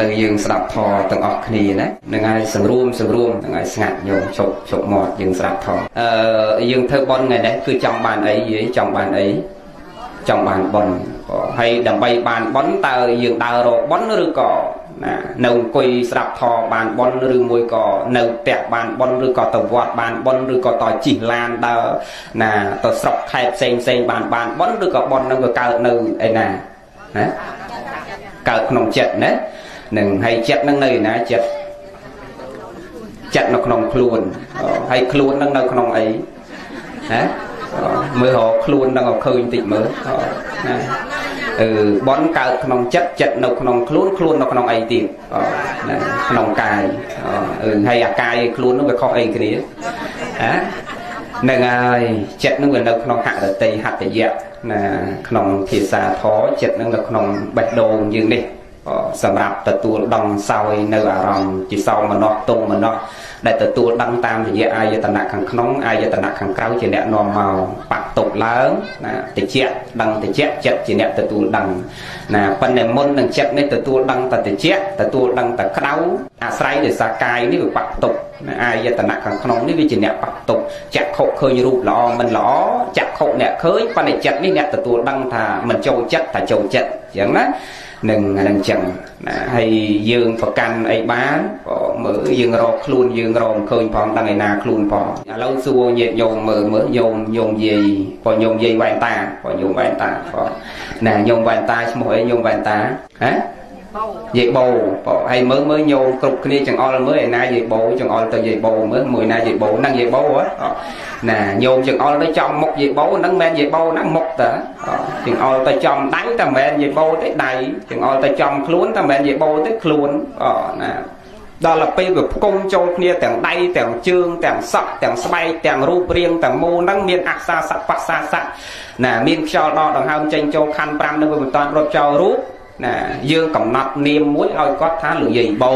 លើយើងស្ដាប់ធម៌ទាំងអស់គ្នាណានឹងហើយសម្រួមសម្រួមនឹងហើយស្ងាត់ញោមជប់ជប់មាត់យើងស្ដាប់ធម៌អឺយើងធ្វើបន់ថ្ងៃនេះគឺចង់បានអីយាយចង់បានអីចង់បានបន់ហើយដើម្បីបានបន់តើយើងដើររកបន់ឬក៏ណានៅអង្គុយស្ដាប់ធម៌បានបន់ឬមួយក៏នៅផ្ទះបានបន់ឬក៏ទៅវត្តបានបន់ឬក៏តជិះឡានដើរណាទៅស្រុកខេត្តផ្សេងផ្សេងបានបានបន់ឬក៏បន់នឹងក៏កើតនៅឯណាណាកើតក្នុងចិត្តណា នឹងហើយចិត្តនឹងនៅឯណាចិត្តចិត្តនៅក្នុងខ្លួនហើយខ្លួននឹងនៅក្នុងអីណាមើលរកខ្លួននឹងឲ្យឃើញតិចមើលណាអឺបនកើតក្នុងចិត្តចិត្តនៅក្នុងខ្លួនខ្លួននៅក្នុងអីទៀតណាក្នុងកាយអឺហើយអាកាយឯខ្លួននោះវាខុសអីគ្នាហ៎នឹងហើយចិត្តនឹងវានៅក្នុងហរតិហតយៈណាក្នុងភាសាធរចិត្តនឹងនៅក្នុងបេះដូងយើងនេះ សម្រាប់ទទួលដងសោយនៅអារម្មណ៍ជាសោមនស្សទុំមនស្សដែលទទួលដឹងតាមរយៈអាយតនៈខាងក្នុងអាយតនៈខាងក្រៅជាអ្នកនាំមកបាក់ទុកឡើងណាតិចដឹងតិចចិត្តជាអ្នកទទួលដឹងណាប៉ុន្តែមុននឹងចិត្តនេះទទួលដឹងតែតិចទទួលដឹងតែក្តៅអាស្រ័យដោយសារកាយនេះវាបាក់ទុកអាយតនៈខាងក្នុងនេះវាជាអ្នកបាក់ទុកចក្ខុឃើញរូបល្អមិនល្អចក្ខុអ្នកឃើញប៉ុន្តែចិត្តនេះអ្នកទទួលដឹងថាមិនចូលចិត្តថាចូលចិត្តអញ្ចឹងណា នឹងនឹងចឹងណាហើយយើងប្រកាន់អីបានក៏មើលយើងរកខ្លួនយើងរកឃើញផងដឹងឯណាខ្លួនផងឥឡូវសួរញាតិញោមមើលមើលញោមញោមយាយក៏ញោមយាយវ៉ែនតាក៏ញោមវ៉ែនតាក៏ណាញោមវ៉ែនតាឈ្មោះអីញោមវ៉ែនតាហ៎ យាយបោបងហើយមើលមើលញោមគ្រប់គ្នាចង្អុលមើលឯណាយាយបោចង្អុលទៅយាយបោមើលមួយណាយាយបោហ្នឹងយាយបោណាញោមចង្អុលទៅចំមុខយាយបោហ្នឹងមិនមែនយាយបោហ្នឹងមុខតើចង្អុលទៅចំដៃតែមិនមែនយាយបោទេដៃចង្អុលទៅចំខ្លួនតែមិនមែនយាយបោទេខ្លួនអូណាដល់ទៅពេលវាផ្គុំចូលគ្នាទាំងដៃទាំងជើងទាំងសក់ទាំងស្បែកទាំងរូបរាងទាំងមូលហ្នឹងមានអក្សរស័ព្ទបសាស័កណាមានខ្យល់ដកដង្ហើមចេញចូលខណ្ឌ5នឹងវាមិនតាន់រត់ចោលរូប ណាយើងកំណត់នាមមួយឲ្យគាត់ថាលោកយាយបោ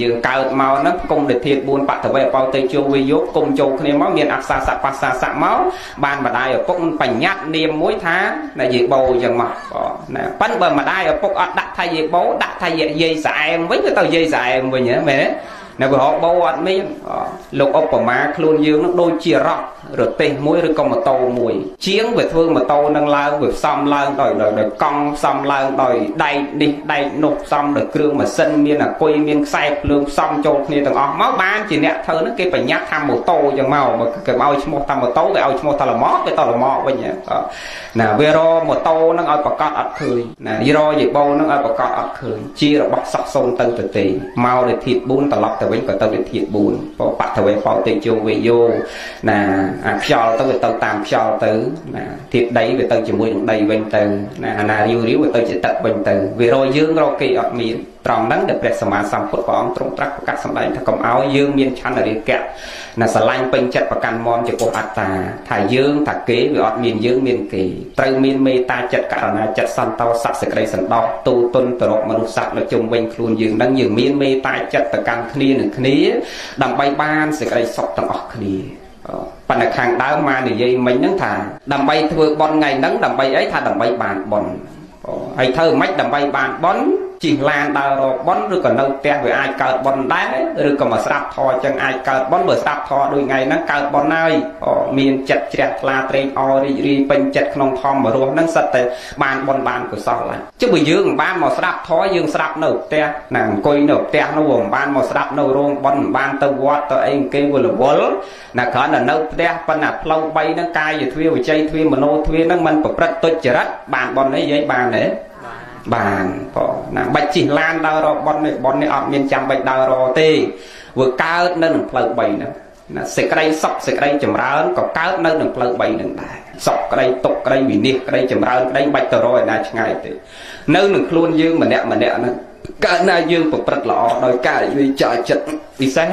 យើងកើតមកហ្នឹងគុំនិធាត4បតវេបោតេជោវិយោគុំចូលគ្នាមកមានអក្សរសបសាសៈមកបានម្ដាយឪពុកបញ្ញត្តិនាមមួយថាណាយាយបោអញ្ចឹងមកណាប៉ិនបើម្ដាយឪពុកអត់ដាក់ថាយាយបោដាក់ថាយាយស្អែមវិញក៏ទៅយាយស្អែមវិញហ៎មែនទេ នៅបរោបោអត់មានលោកឧបមាខ្លួនយើងនឹងដូចជារត់រទេសមួយឬក៏ម៉ូតូមួយ ជាងវាធ្វើម៉ូតូនឹងឡើងវាផ្សំឡើងដោយដោយកង់ផ្សំឡើងដោយដែកនេះដែកនោះផ្សំដោយគ្រឿងម៉ាស៊ីនមានអាគុយមានខ្សែភ្លើងផ្សំចូលគ្នាទាំងអស់មកបានជាអ្នកធ្វើនឹងគេបញ្ញត្តិថាម៉ូតូចឹងមកគេឲ្យឈ្មោះថាម៉ូតូគេឲ្យឈ្មោះថាលម៉កគេតលម៉កវិញណាវារម៉ូតូនឹងឲ្យប្រកាសអត់ឃើញណាយរយេបោនឹងឲ្យប្រកាសអត់ឃើញជារបស់ស័កសូនទៅទៅទេមកលេធាត4ត្រឡប់ទៅវិញក៏ទៅលេធាត4បបតវេបោតេជោវេយោណាអាខ្យល់ទៅវាទៅតាមខ្យល់ទៅណាធាតដីវាទៅជាមួយនឹងដីវិញទៅណាអាណារាវរាវវាទៅជាទឹកវិញទៅវារយយើងរកគេអត់មានត្រង់ហ្នឹងដែលព្រះសម្មាសម្ពុទ្ធព្រះអង្គទ្រង់ត្រាស់ប្រកាសសម្ដែងថាកុំឲ្យយើងមានឆន្ទរិកៈណាស្រឡាញ់ពេញចិត្តប្រកាន់មមចំពោះអត្តា ថាយើងថាគេវាអត់មានយើងមានគេត្រូវមានមេត្តាចិត្តករុណាចិត្តសន្តោស័ក្តិសេចក្តីសន្តោសទូទុនទៅរកមនុស្សសត្វនៅជុំវិញខ្លួនយើងហ្នឹងយើងមានមេត្តាចិត្តទៅកាន់គ្នានឹងគ្នា ដើម្បីបានសេចក្តីសុខទាំងអស់គ្នាប៉ុន្តែខាងដើមមកនិយាយមិញហ្នឹងថាដើម្បីធ្វើបន់ថ្ងៃហ្នឹងដើម្បីអីថាដើម្បីបានបន់ហើយធ្វើមិនដើម្បីបានបន់ ជិះឡានដើររកប៉ុនឬក៏នៅផ្ទះវាអាចកើតប៉ុនដែរឬក៏មកស្ដាប់ធម៌ចឹងអាចកើតប៉ុនបើស្ដាប់ធម៌ដូចថ្ងៃហ្នឹងកើតប៉ុនហើយមានចិត្តជ្រះថ្លាត្រេកអររីករាយពេញចិត្តក្នុងធម្មរស់ហ្នឹងសិតតែបានប៉ុនបានកុសលហើយចុះបើយើងមិនបានមកស្ដាប់ធម៌យើងស្ដាប់នៅផ្ទះណាអង្គុយនៅផ្ទះនោះមិនបានមកស្ដាប់នៅរោងប៉ុនមិនបានទៅវត្តទៅអីគេវល់វល់ណាគ្រាន់តែនៅផ្ទះប៉ុន្តែផ្លូវ3ហ្នឹងកាយទ្វាវិជ័យទ្វាមโนទ្វាហ្នឹងมันប្រព្រឹត្តទុច្ចរិតបានប៉ុនអីយាយបានទេ បានបងណាបាច់ជិះឡានដើររកប៉ុននេះប៉ុននេះអត់មានចាំបាច់ដើររទេវាកើតនៅក្នុងផ្លូវ3ហ្នឹងណាសេចក្តីសុខសេចក្តីចម្រើនក៏កើតនៅក្នុងផ្លូវ3ហ្នឹងដែរសុខក្តីទុកក្តីវិនិច្ឆ័យក្តីចម្រើនក្តីបាច់ទៅរកឯណាឆ្ងាយទេនៅនឹងខ្លួនយើងម្នាក់ម្នាក់ហ្នឹងកើតណាយើងប្រព្រឹត្តល្អដោយការវិចារចិត្តពិសេស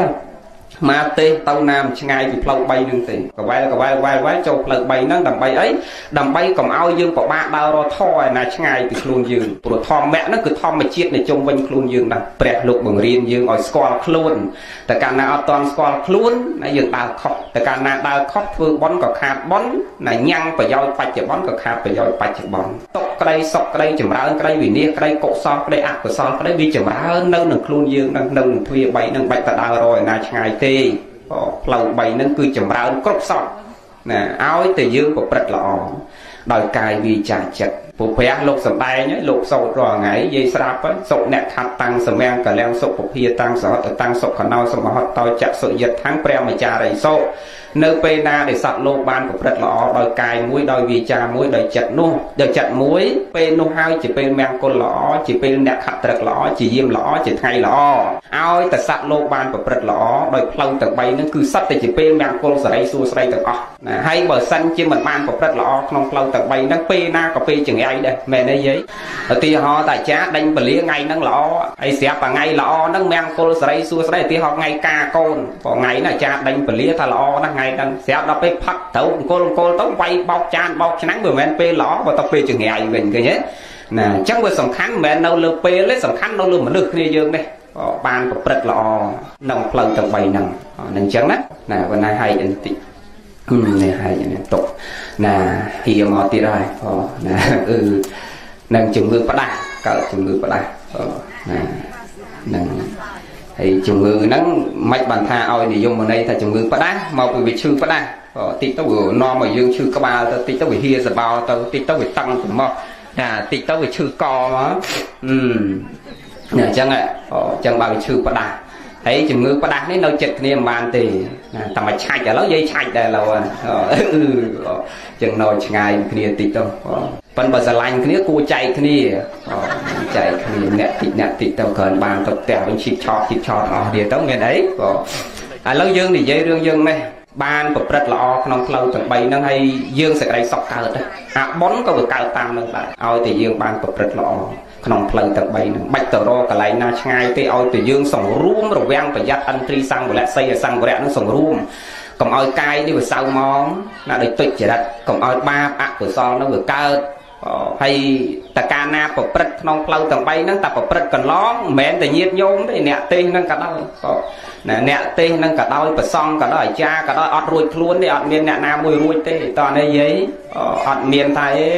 មកទេទៅណាមឆ្ងាយពីផ្លូវ3ហ្នឹងទេកវែលកវែលវែលវែលចូលផ្លូវ3ហ្នឹងដើម្បីអីដើម្បីកុំឲ្យយើងពិបាកដើររធរឯណាឆ្ងាយពីខ្លួនយើងព្រោះធម្មៈហ្នឹងគឺធម្មជាតិនៃជុំវិញខ្លួនយើងដែរព្រះលោកបង្រៀនយើងឲ្យស្គាល់ខ្លួនតែកាលណាអត់ទាន់ស្គាល់ខ្លួនណាយើងដើរខុសតែកាលណាដើរខុសធ្វើបន់ក៏ខាតបន់ណាញ៉ាំងប្រយោជន៍បច្ចុប្បន្នក៏ខាតប្រយោជន៍បច្ចុប្បន្នຕົក ក្តីសុខក្តីចម្រើនក្តីវិនិច្ឆ័យក្តីកុសលក្តីអកុសលក្តីវាចម្រើននៅនឹងខ្លួនយើងនឹងនៅនឹងទ្វា3នឹងបាច់ទៅដើររយណាឆ្ងាយទេផ្លូវ3នឹងគឺចម្រើនគ្រប់សពណាឲ្យតែយើងប្រព្រឹត្តល្អដោយកាយវាចាចិត្ត ពុព្រះលោកសំដែងលោកសោតរាល់ថ្ងៃយាយស្រាប់សុអ្នកខាត់តាំងសម្ាំងកលាំងសុភភាតាំងសហតតាំងសុខណោសមហតតោចក្សុយិដ្ឋាំងព្រះមចារីសោនៅពេលណាដែលសត្វលោកបានប្រព្រឹត្តល្អដោយកាយមួយដោយវាចាមួយដោយចិត្តនោះដោយចិត្តមួយពេលនោះហើយជាពេលមង្គលល្អជាពេលអ្នកខត្រឹកល្អជាយាមល្អជាថ្ងៃល្អឲ្យតែសត្វលោកបានប្រព្រឹត្តល្អដោយផ្លូវទាំង3ហ្នឹងគឺសត្វតែជាពេលមង្គលសរិសួស្ដីទាំងអស់ណាហើយបើសិនជាមិនបានប្រព្រឹត្តល្អក្នុងផ្លូវទាំង3ហ្នឹងពេលណាក៏ពេលចង្រៃដែរមែនទេយាយឧទាហរណ៍តាចាដេញពលាថ្ងៃហ្នឹងល្អហើយស្រាប់តែថ្ងៃល្អហ្នឹងមង្គលសរិសួស្ដីឧទាហរណ៍ថ្ងៃការកូនព្រោះថ្ងៃហ្នឹងអាចារ្យដេញពលាថាល្អណាស់ថ្ងៃហ្នឹងស្រាប់ដល់ពេលផឹកទៅអង្គលអង្គលទៅវាយបោកចានបោកឆ្នាំងវាមិនមែនពេលល្អបើទៅពេលចង្រៃវិញឃើញទេណាអញ្ចឹងវាសំខាន់មិនមែននៅលើពេលទេសំខាន់នៅលើមនុស្សគ្នាយើងនេះបានប្រព្រឹត្តល្អក្នុងផ្លូវទាំង3ហ្នឹងហ្នឹងអញ្ចឹងណាណាបណ្ណាហើយបន្តិច នេះហើយនេះຕົកណាហៀមកទៀតហើយអូណាគឺនឹងជំងឺផ្ដាស់កើតជំងឺផ្ដាស់អូណានឹងហើយជំងឺហ្នឹងមិនបានថាឲ្យនិយមន័យថាជំងឺផ្ដាស់មកពីវាឈឺផ្ដាស់តិចទៅវានាំឲ្យយើងឈឺក្បាលទៅតិចទៅវាហៀសបោទៅតិចទៅវាតឹងច្រមុះណាតិចទៅវាឈឺកមកអឺអញ្ចឹងអញ្ចឹងបើវាឈឺផ្ដាស់ ហើយជំងឺផ្ដាស់នេះនៅចិត្តគ្នាមិនបានទេតែមកឆាច់ឥឡូវយាយឆាច់ដែរឥឡូវអឺចឹងនៅឆ្ងាយគ្នាតិចទៅប៉ុន្តែបើស្រឡាញ់គ្នាគួរចែកគ្នាចែកគ្នាអ្នកតិចអ្នកតិចទៅគ្រាន់បានទៅផ្ទះវិញឈីកឆោតឈីកឆោតអស់គ្នាទៅមានអីក៏ឥឡូវយើងនិយាយរឿងយើងនេះ បានប្រព្រឹត្តល្អក្នុងផ្លូវទាំង3ហ្នឹងហើយយើងសេចក្តីសុខកើតអាបុណ្យក៏វាកើតតាមនឹងដែរឲ្យតែយើងបានប្រព្រឹត្តល្អក្នុងផ្លូវទាំង3ហ្នឹងបាច់ទៅរកកន្លែងណាឆ្ងាយទេឲ្យតែយើងសង្រួមរវាងប្រយ័ត្នអន្ត្រីសង្វរៈសីអសង្វរៈហ្នឹងសង្រួមកុំឲ្យកាយនេះវាសៅមកណាដូចទុច្ចរិតកុំឲ្យបាបអកុសលនោះវាកើត ហើយតកាណាប្រព្រឹត្តក្នុងផ្លូវទាំង3ហ្នឹងតែប្រព្រឹត្តកន្លងមិនមែនតែញាតញោមទេអ្នកទេសហ្នឹងក៏ដោយណាអ្នកទេសហ្នឹងក៏ដោយប្រសង់ក៏ដោយអាចារ្យក៏ដោយអត់រួចខ្លួនទេអត់មានអ្នកណាមួយរួចទេតើនេះយាយអត់មានថាអេ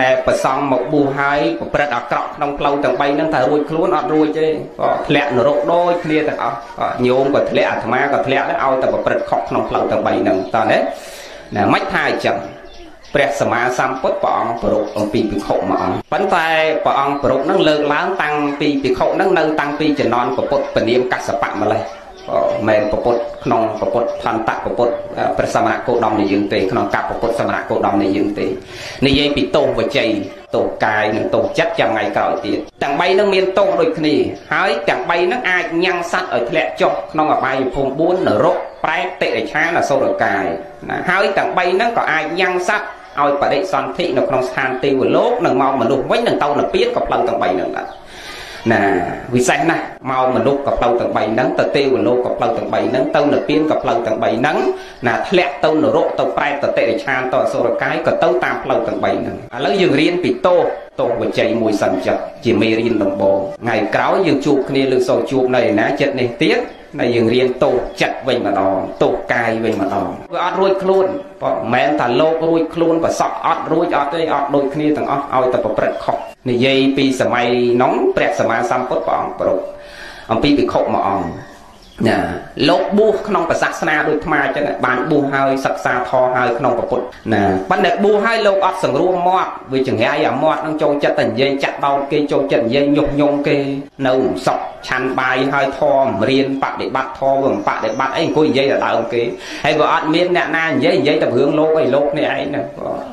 ណែប្រសង់មកបួសហើយប្រព្រឹត្តអាក្រក់ក្នុងផ្លូវទាំង3ហ្នឹងថារួចខ្លួនអត់រួចទេធ្លាក់នរកដូចគ្នាទាំងអស់ញោមក៏ធ្លាក់អាត្មាក៏ធ្លាក់ដែរឲ្យតែប្រព្រឹត្តខុសក្នុងផ្លូវទាំង3ហ្នឹងតើណាណាមិនថាអញ្ចឹង ព្រះសម្មាសម្ពុទ្ធព្រះអង្គប្រកអំពីភិក្ខុមួយអង្គប៉ុន្តែព្រះអង្គប្រកនឹងលើកឡើងតាំងពីភិក្ខុនឹងនៅតាំងពីជំនាន់ពុទ្ធពនាមកសបៈម្លេះមែនពុទ្ធក្នុងពុទ្ធផន្តៈពុទ្ធព្រះសមណគោដមនៃយើងទេក្នុងកັບពុទ្ធសមណគោដមនៃយើងទេនិយាយពីទោសវជ័យទោសកាយនិងទោសចិត្តចាំថ្ងៃក្រោយទៀតទាំង3នឹងមានទោសដូចគ្នាហើយទាំង3នឹងអាចញ៉ាំងសัตว์ឲ្យធ្លាក់ចុះក្នុងអបាយភូមិ4នរកប្រែតតិរិឆានអសុរកាយណាហើយទាំង3នឹងក៏អាចញ៉ាំងសัตว์ ឲ្យបដិសន្ធិនៅក្នុងស្ថានទេវលោកនិងមកមនុស្សវិញនឹងទៅនិព្វានក៏ផ្លូវទាំង3នឹងដែរណាវិសេសណាស់មកមនុស្សក៏ផ្លូវទាំង3ហ្នឹងទៅទេវលោកក៏ផ្លូវទាំង3ហ្នឹងទៅនិព្វានក៏ផ្លូវទាំង3ហ្នឹងណាធ្លាក់ទៅនរកទៅប្រែតទៅតិរិឆានទៅអសុរកាយក៏ទៅតាមផ្លូវទាំង3ហ្នឹងឥឡូវយើងរៀនពីតោតោវជ័យមួយសិនចុះជាមេរៀនដំបូងថ្ងៃក្រោយយើងជួបគ្នាលើសូវជួបនៅឯណាចិត្តនេះទៀត ដែលយើងរៀនទោសចិត្តវិញម្ដងទោសកាយវិញម្ដងវាអត់រួចខ្លួនប៉ុន្តែមិនថាលោករួចខ្លួនប្រសក់អត់រួចអត់ទេអត់ដូចគ្នាទាំងអស់ឲ្យតែប្រព្រឹត្តខុសនិយាយពីសម័យនោះព្រះសម្មាសម្ពុទ្ធព្រះអង្គប្រកអំពីភិក្ខុមួយអង្គ ណាលោកបួសក្នុងសាសនាដូចថ្មអញ្ចឹងបានបួសហើយសិក្សាធម៌ហើយក្នុងពុទ្ធណាប៉ុន្តែបួសហើយលោកអត់សង្រួមមាត់វាចង្រៃអាមាត់នឹងចូលចិត្តតែនិយាយចាក់ដោតគេចូលចិត្តនិយាយញុះញង់គេនៅសក់ឆាន់បាយហើយធម៌រៀនបដិបត្តិធម៌វាបដិបត្តិអីអង្គុយនិយាយដល់ដើមគេហើយបើអត់មានអ្នកណានិយាយនិយាយតែរឿងលោកអីលោកនេះឯងណា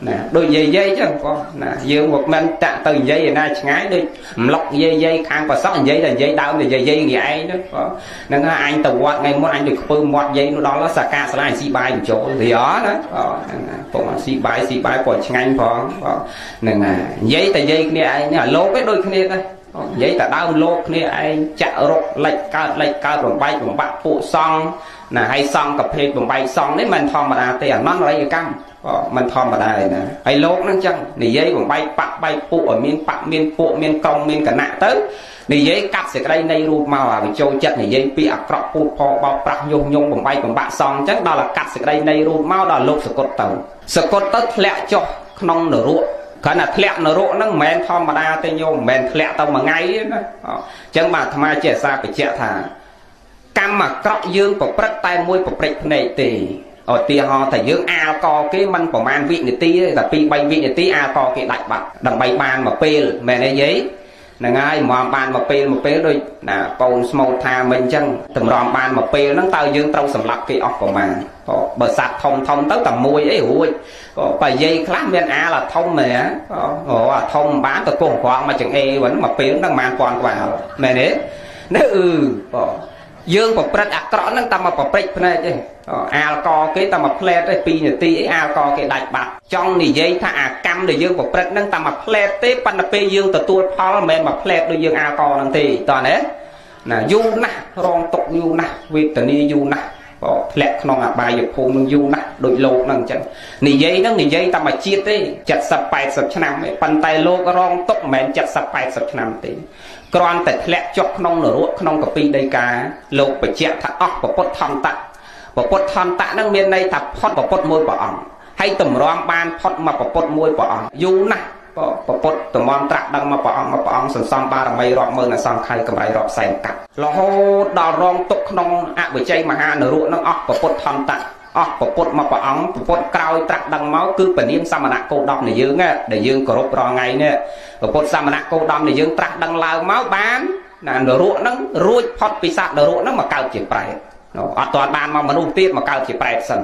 ណាដូចនិយាយនិយាយអញ្ចឹងបងណាយើងមកមិនតាក់ទៅនិយាយឯណាឆ្ងាយដូចម្លុកនិយាយនិយាយខាងប្រសក់និយាយតែនិយាយដើមនិយាយនិយាយងាយឯងហ្នឹងបងហ្នឹងហើយអញទៅវត្តថ្ងៃមុនអញទៅខ្ពើមាត់យាយនោះដល់សាកាស្លាញ់ស៊ីបាយបញ្ចូលរីអណាហ្នឹងហើយពុំស៊ីបាយស៊ីបាយព្រោះឆ្ងាញ់ផងហ្នឹងហើយនិយាយតែនិយាយគ្នាឯងនេះលោកឯងដូចគ្នាដែរនិយាយតែដើមលោកគ្នាឯងចាក់រុកលិចកើតលិចកើតបំបែកបំបាក់ពួកសង្ឃណាហើយសង្ឃកភេទបំបែកសង្ឃនេះមិនធម្មតាទេអនន្តរិយកម្មក៏មិនធម្មតាទេណាហើយលោកនឹងចឹងនិយាយបំបែកបាក់បែកពួកឲ្យមានបាក់មានពួកមានក្រុមមានគណៈទៅ និយាយកាត់សេចក្តីនៃរូបមកអាវាចូលចិត្តនិយាយពីអាក្រក់ពូតផបោកប្រាស់ញុះញង់បំបែកបំបាក់សងអញ្ចឹងដល់កាត់សេចក្តីនៃរូបមកដល់លោកសកុតទៅសកុតទៅធ្លាក់ចុះក្នុងនរកគ្រាន់តែធ្លាក់នរកហ្នឹងមិនមែនធម្មតាទេញោមមិនមែនធ្លាក់ទៅមួយថ្ងៃទេណាអញ្ចឹងបាទអាត្មាជាអាសាបញ្ជាក់ថា កម្មអាក្រក់យើងប្រព្រឹត្តតែមួយប្រព្រឹត្តភ្នែកទេឧទាហរណ៍ថាយើងអាលកគេមិនប្រហែលវិនាទីទេតែ2 3វិនាទីអាលកគេដាច់បាត់ដើម្បីបានមកពេលមែនទេយាយ ហ្នឹងហើយមកបានមកពេលមកពេលដូចណាបូនស្មូតថាមិញអញ្ចឹងតម្រាំបានមកពេលហ្នឹងតើយើងត្រូវសម្លាប់គេអស់ប្រមាណបើសัตว์ធំធំទៅតែមួយអីរួចក៏បើយាយខ្លះមានអាលអាធំមែនអូអាធំបានទៅគោះក្រងមកចង្អេវិញមកពេលហ្នឹងបានពាន់ក្បាលមែនទេនៅអឺបង យើងប្រព្រឹត្តអាក្រក់ហ្នឹងតែមកប្រព្រឹត្តភ្នែកទេអាលកគេតែមកផ្លែតទេ2នាទីអីអាលកគេដាច់បាត់ចង់និយាយថាអាកម្មដែលយើងប្រព្រឹត្តហ្នឹងតែមកផ្លែតទេប៉ុន្តែពេលយើងទទួលផលមិនមែនមកផ្លែតដូចយើងអាលកហ្នឹងទេតើណាណាយូរណាស់រងទុកយូរណាស់វេទនាយូរណាស់ បើធ្លាក់ក្នុងអបាយភូមិនឹងយូរណាស់ដូចលោកហ្នឹងអញ្ចឹងនិយាយហ្នឹងនិយាយតែមួយជាតិទេ70 80ឆ្នាំទេប៉ុន្តែលោករងទុកមិនមែន70 80ឆ្នាំទេគ្រាន់តែធ្លាក់ចុះក្នុងនរកក្នុងកពីដីកាលោកបញ្ជាក់ថាអស់ពពុទ្ធធម្មតៈពពុទ្ធធម្មតៈហ្នឹងមានន័យថាផុតពពុទ្ធមួយព្រះអង្គហើយតម្រាំបានផុតមកពពុទ្ធមួយព្រះអង្គយូរណាស់ ពពុទ្ធតំមត្រាក់ដឹងមកព្រះអង្គមកព្រះអង្គសន្សំបារមីរាប់ម៉ឺនអសង្ខ័យកម្រៃរាប់សែនកាប់រហូតដល់រងទុកក្នុងអវិជ័យមហានរកនឹងអស់ពពុទ្ធធម្មតៈអស់ពពុទ្ធមកព្រះអង្គពពុទ្ធក្រោយត្រាក់ដឹងមកគឺពនាមសមណៈគោដប់នៃយើងដែលយើងគោរពរាល់ថ្ងៃនេះពពុទ្ធសមណៈគោដប់នៃយើងត្រាស់ដឹងឡើងមកបានណានរកហ្នឹងរួចផុតពីសត្វនរកហ្នឹងមកកើតជាប្រែតអត់ទាន់បានមកមនុស្សទៀតមកកើតជាប្រែតសិន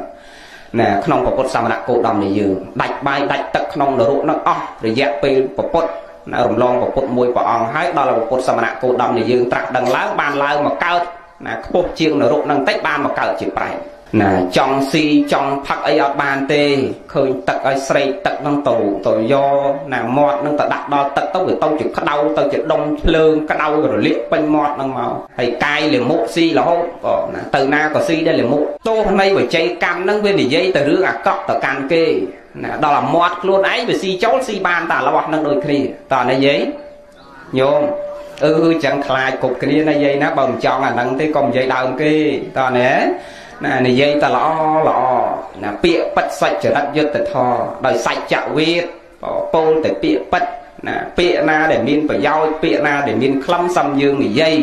ណាក្នុងពុទ្ធសមណៈគោដំនៃយើងដាច់បាយដាច់ទឹកក្នុងនរកនឹងអស់រយៈពេលពុទ្ធណារំលងពុទ្ធមួយព្រះអង្គហើយដល់ពុទ្ធសមណៈគោដំនៃយើងត្រាស់ដឹងឡើងបានឡើងមកកើតណាខ្ពស់ជាងនរកនឹងតិចបានមកកើតជាប្រែត ណាចង់ស៊ីចង់ផឹកអីអត់បានទេឃើញទឹកឲ្យស្រេកទឹកនឹងទៅទៅយកណាមាត់នឹងទៅដាក់ដល់ទឹកទៅវាទៅជាក្តៅទៅជាដុំភ្លើងក្តៅរលាកពេញមាត់នឹងមកហើយកាយលិមុខស៊ីរហូតណាទៅណាក៏ស៊ីដែរលិមុខទោសនៃវិជ័យកម្មនឹងវានិយាយទៅរឿងអាក្រក់ទៅកាន់គេណាដល់អាមាត់ខ្លួនឯងវាស៊ីចូលស៊ីបានតែលាស់នឹងដូចគ្នាតើនិយាយញោមអឺចឹងខ្លាចគ្រប់គ្នាណាយាយណាបើមិនចង់អាហ្នឹងទេកុំនិយាយដើមគេតើណា ណានិយាយតែល្អល្អណាពាក្យប៉ិតសច្ចរិតយុទ្ធធរដោយសច្ចវិទ្យាពោលតែពាក្យប៉ិតណាពាក្យណាដែលមានប្រយោជន៍ពាក្យណាដែលមានខ្លឹមសំយើងនិយាយ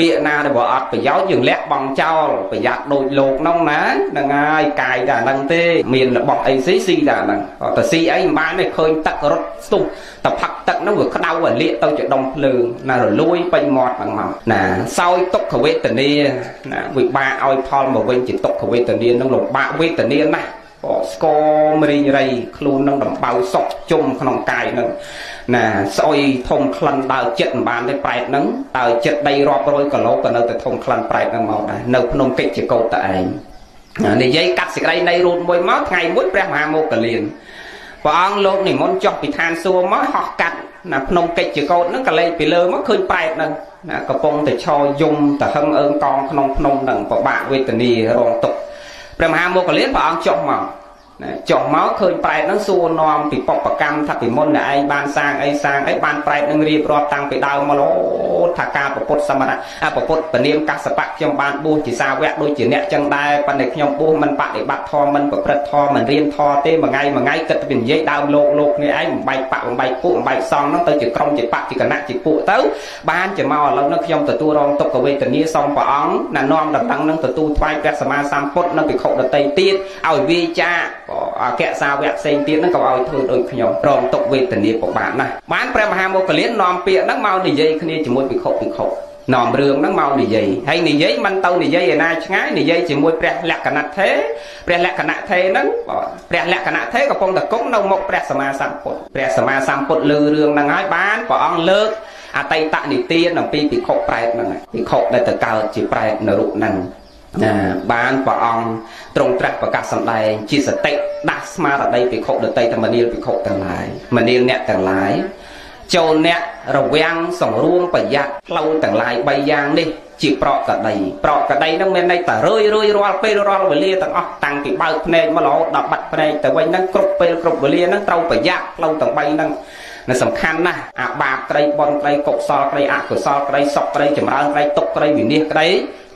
ពាក្យណាដែលបើអត់ប្រយោជន៍យើងលាក់បង់ចោលប្រយ័ត្នដូចលោកនោះណាហ្នឹងហើយកាយតែអាហ្នឹងទេមានរបស់អីស៊ីស៊ីតែអាហ្នឹងតែស៊ីអីមិនបានទេឃើញទឹករត់ស្ទុះតែផឹកទឹកហ្នឹងវាក្តៅអាលាកទៅជាដុំភ្លើងណារលួយពេញមាត់ហ្នឹងមកណាសោយទុក្ខវេទនាណាវិបាកឲ្យផលមកវិញជាទុក្ខវេទនានឹងលំបាកវេទនាណាស់ក៏ ស្គមរីងរៃខ្លួននឹងដំបៅសុកជុំក្នុងកាយនឹងណាស្អុយធំក្លិនដើរចិត្តមិនបានទេប្រែតហ្នឹងដើរចិត្តដីរាប់រយគីឡូក៏នៅតែធំក្លិនប្រែតហ្នឹងមកដែរនៅភ្នំកិច្ចជាកោតតែឯងនិយាយកាត់សេចក្តីនៃរូតមួយមកថ្ងៃមួយព្រះមហាមោគលានព្រះអង្គលោកនិមន្តចុះពីឋានសួគ៌មកហោះកាត់ណាភ្នំកិច្ចជាកោតហ្នឹងក៏លេចពីលើមកឃើញប្រែតហ្នឹងណាកំពុងតែឈរយំទៅហឹងអើងកងក្នុងភ្នំហ្នឹងពិបាកវេទនារងទុក្ខ ព្រះមហាមោគលានព្រះអង្គចុះមក ណាចុះមកឃើញប្រែតហ្នឹងសួរនាំពីបពកម្មថាពីមុនតែឯងបានសាងអីសាងអីបានប្រែតនឹងរៀបរាប់តាំងពីដើមមកលោថាការប្រពុតសមណៈអប្រពុតពនាមកសបៈខ្ញុំបានបួសជាសាវកដូចជាអ្នកចឹងដែរប៉ុន្តែខ្ញុំបួសមិនបដិបត្តិធម៌មិនប្រព្រឹត្តធម៌មិនរៀនធម៌ទេមួយថ្ងៃមួយថ្ងៃគិតទៅនិយាយដើមលោកលោកគ្នាឯងបំបែកបៈបំបែកពួកបំបែកសងហ្នឹងទៅជាក្រុមជាបៈជាគណៈជាពួកទៅបានជាមកឥឡូវនេះខ្ញុំទទួលរងទុក្ខវេទនាសូមព្រះអង្គណែនាំដំណឹងនឹងទទួលថ្វាយព្រះសម្មាសម្ពុទ្ធនិងភិក្ខុដទៃទៀតឲ្យវាចា អគ្គសាវកផ្សេងទៀតហ្នឹងក៏ឲ្យធ្វើដូចខ្ញុំរងទុកវេទនាពិបាកណាស់បានព្រះមហាមោគលាននាំពាក្យហ្នឹងមកនិយាយគ្នាជាមួយភិក្ខុភិក្ខុនាំរឿងហ្នឹងមកនិយាយហើយនិយាយមិនទៅនិយាយឯណាឆ្ងាយនិយាយជាមួយព្រះលក្ខណៈថេព្រះលក្ខណៈថេហ្នឹងព្រះលក្ខណៈថេកំពុងតែគង់នៅមុខព្រះសម្មាសម្ពុទ្ធព្រះសម្មាសម្ពុទ្ធលើរឿងហ្នឹងហើយបានព្រះអង្គលើកអតីតនិទានអំពីភិក្ខុប្រែតហ្នឹងភិក្ខុដែលទៅកើតជាប្រែតនៅរូបហ្នឹង ណាបានព្រះអង្គទ្រង់ត្រាស់ប្រកាសសម្ដែងជាសតិដាស់ស្មារតីភិក្ខុដតីធម្មនាលភិក្ខុទាំងឡាយមនាលអ្នកទាំងឡាយចូលអ្នករវាំងសង្រួមប្រយ័ត្នផ្លូវទាំងឡាយ3យ៉ាងនេះជាប្រកដីប្រកដីនឹងមានន័យតែរឿយរឿយរាល់ពេលរាល់វេលាទាំងអស់តាំងពីបើកភ្នែកមករហូតដល់បាត់ភ្នែកទៅវិញហ្នឹងគ្រប់ពេលគ្រប់វេលាហ្នឹងត្រូវប្រយ័ត្នផ្លូវទាំង3ហ្នឹង នៅសំខាន់ណាស់អាបាបក្តីបនក្តីកុសលក្តីអកុសលក្តីសុខក្តីចម្រើនក្តីទុកក្តីវិនិច្ឆ័យក្តី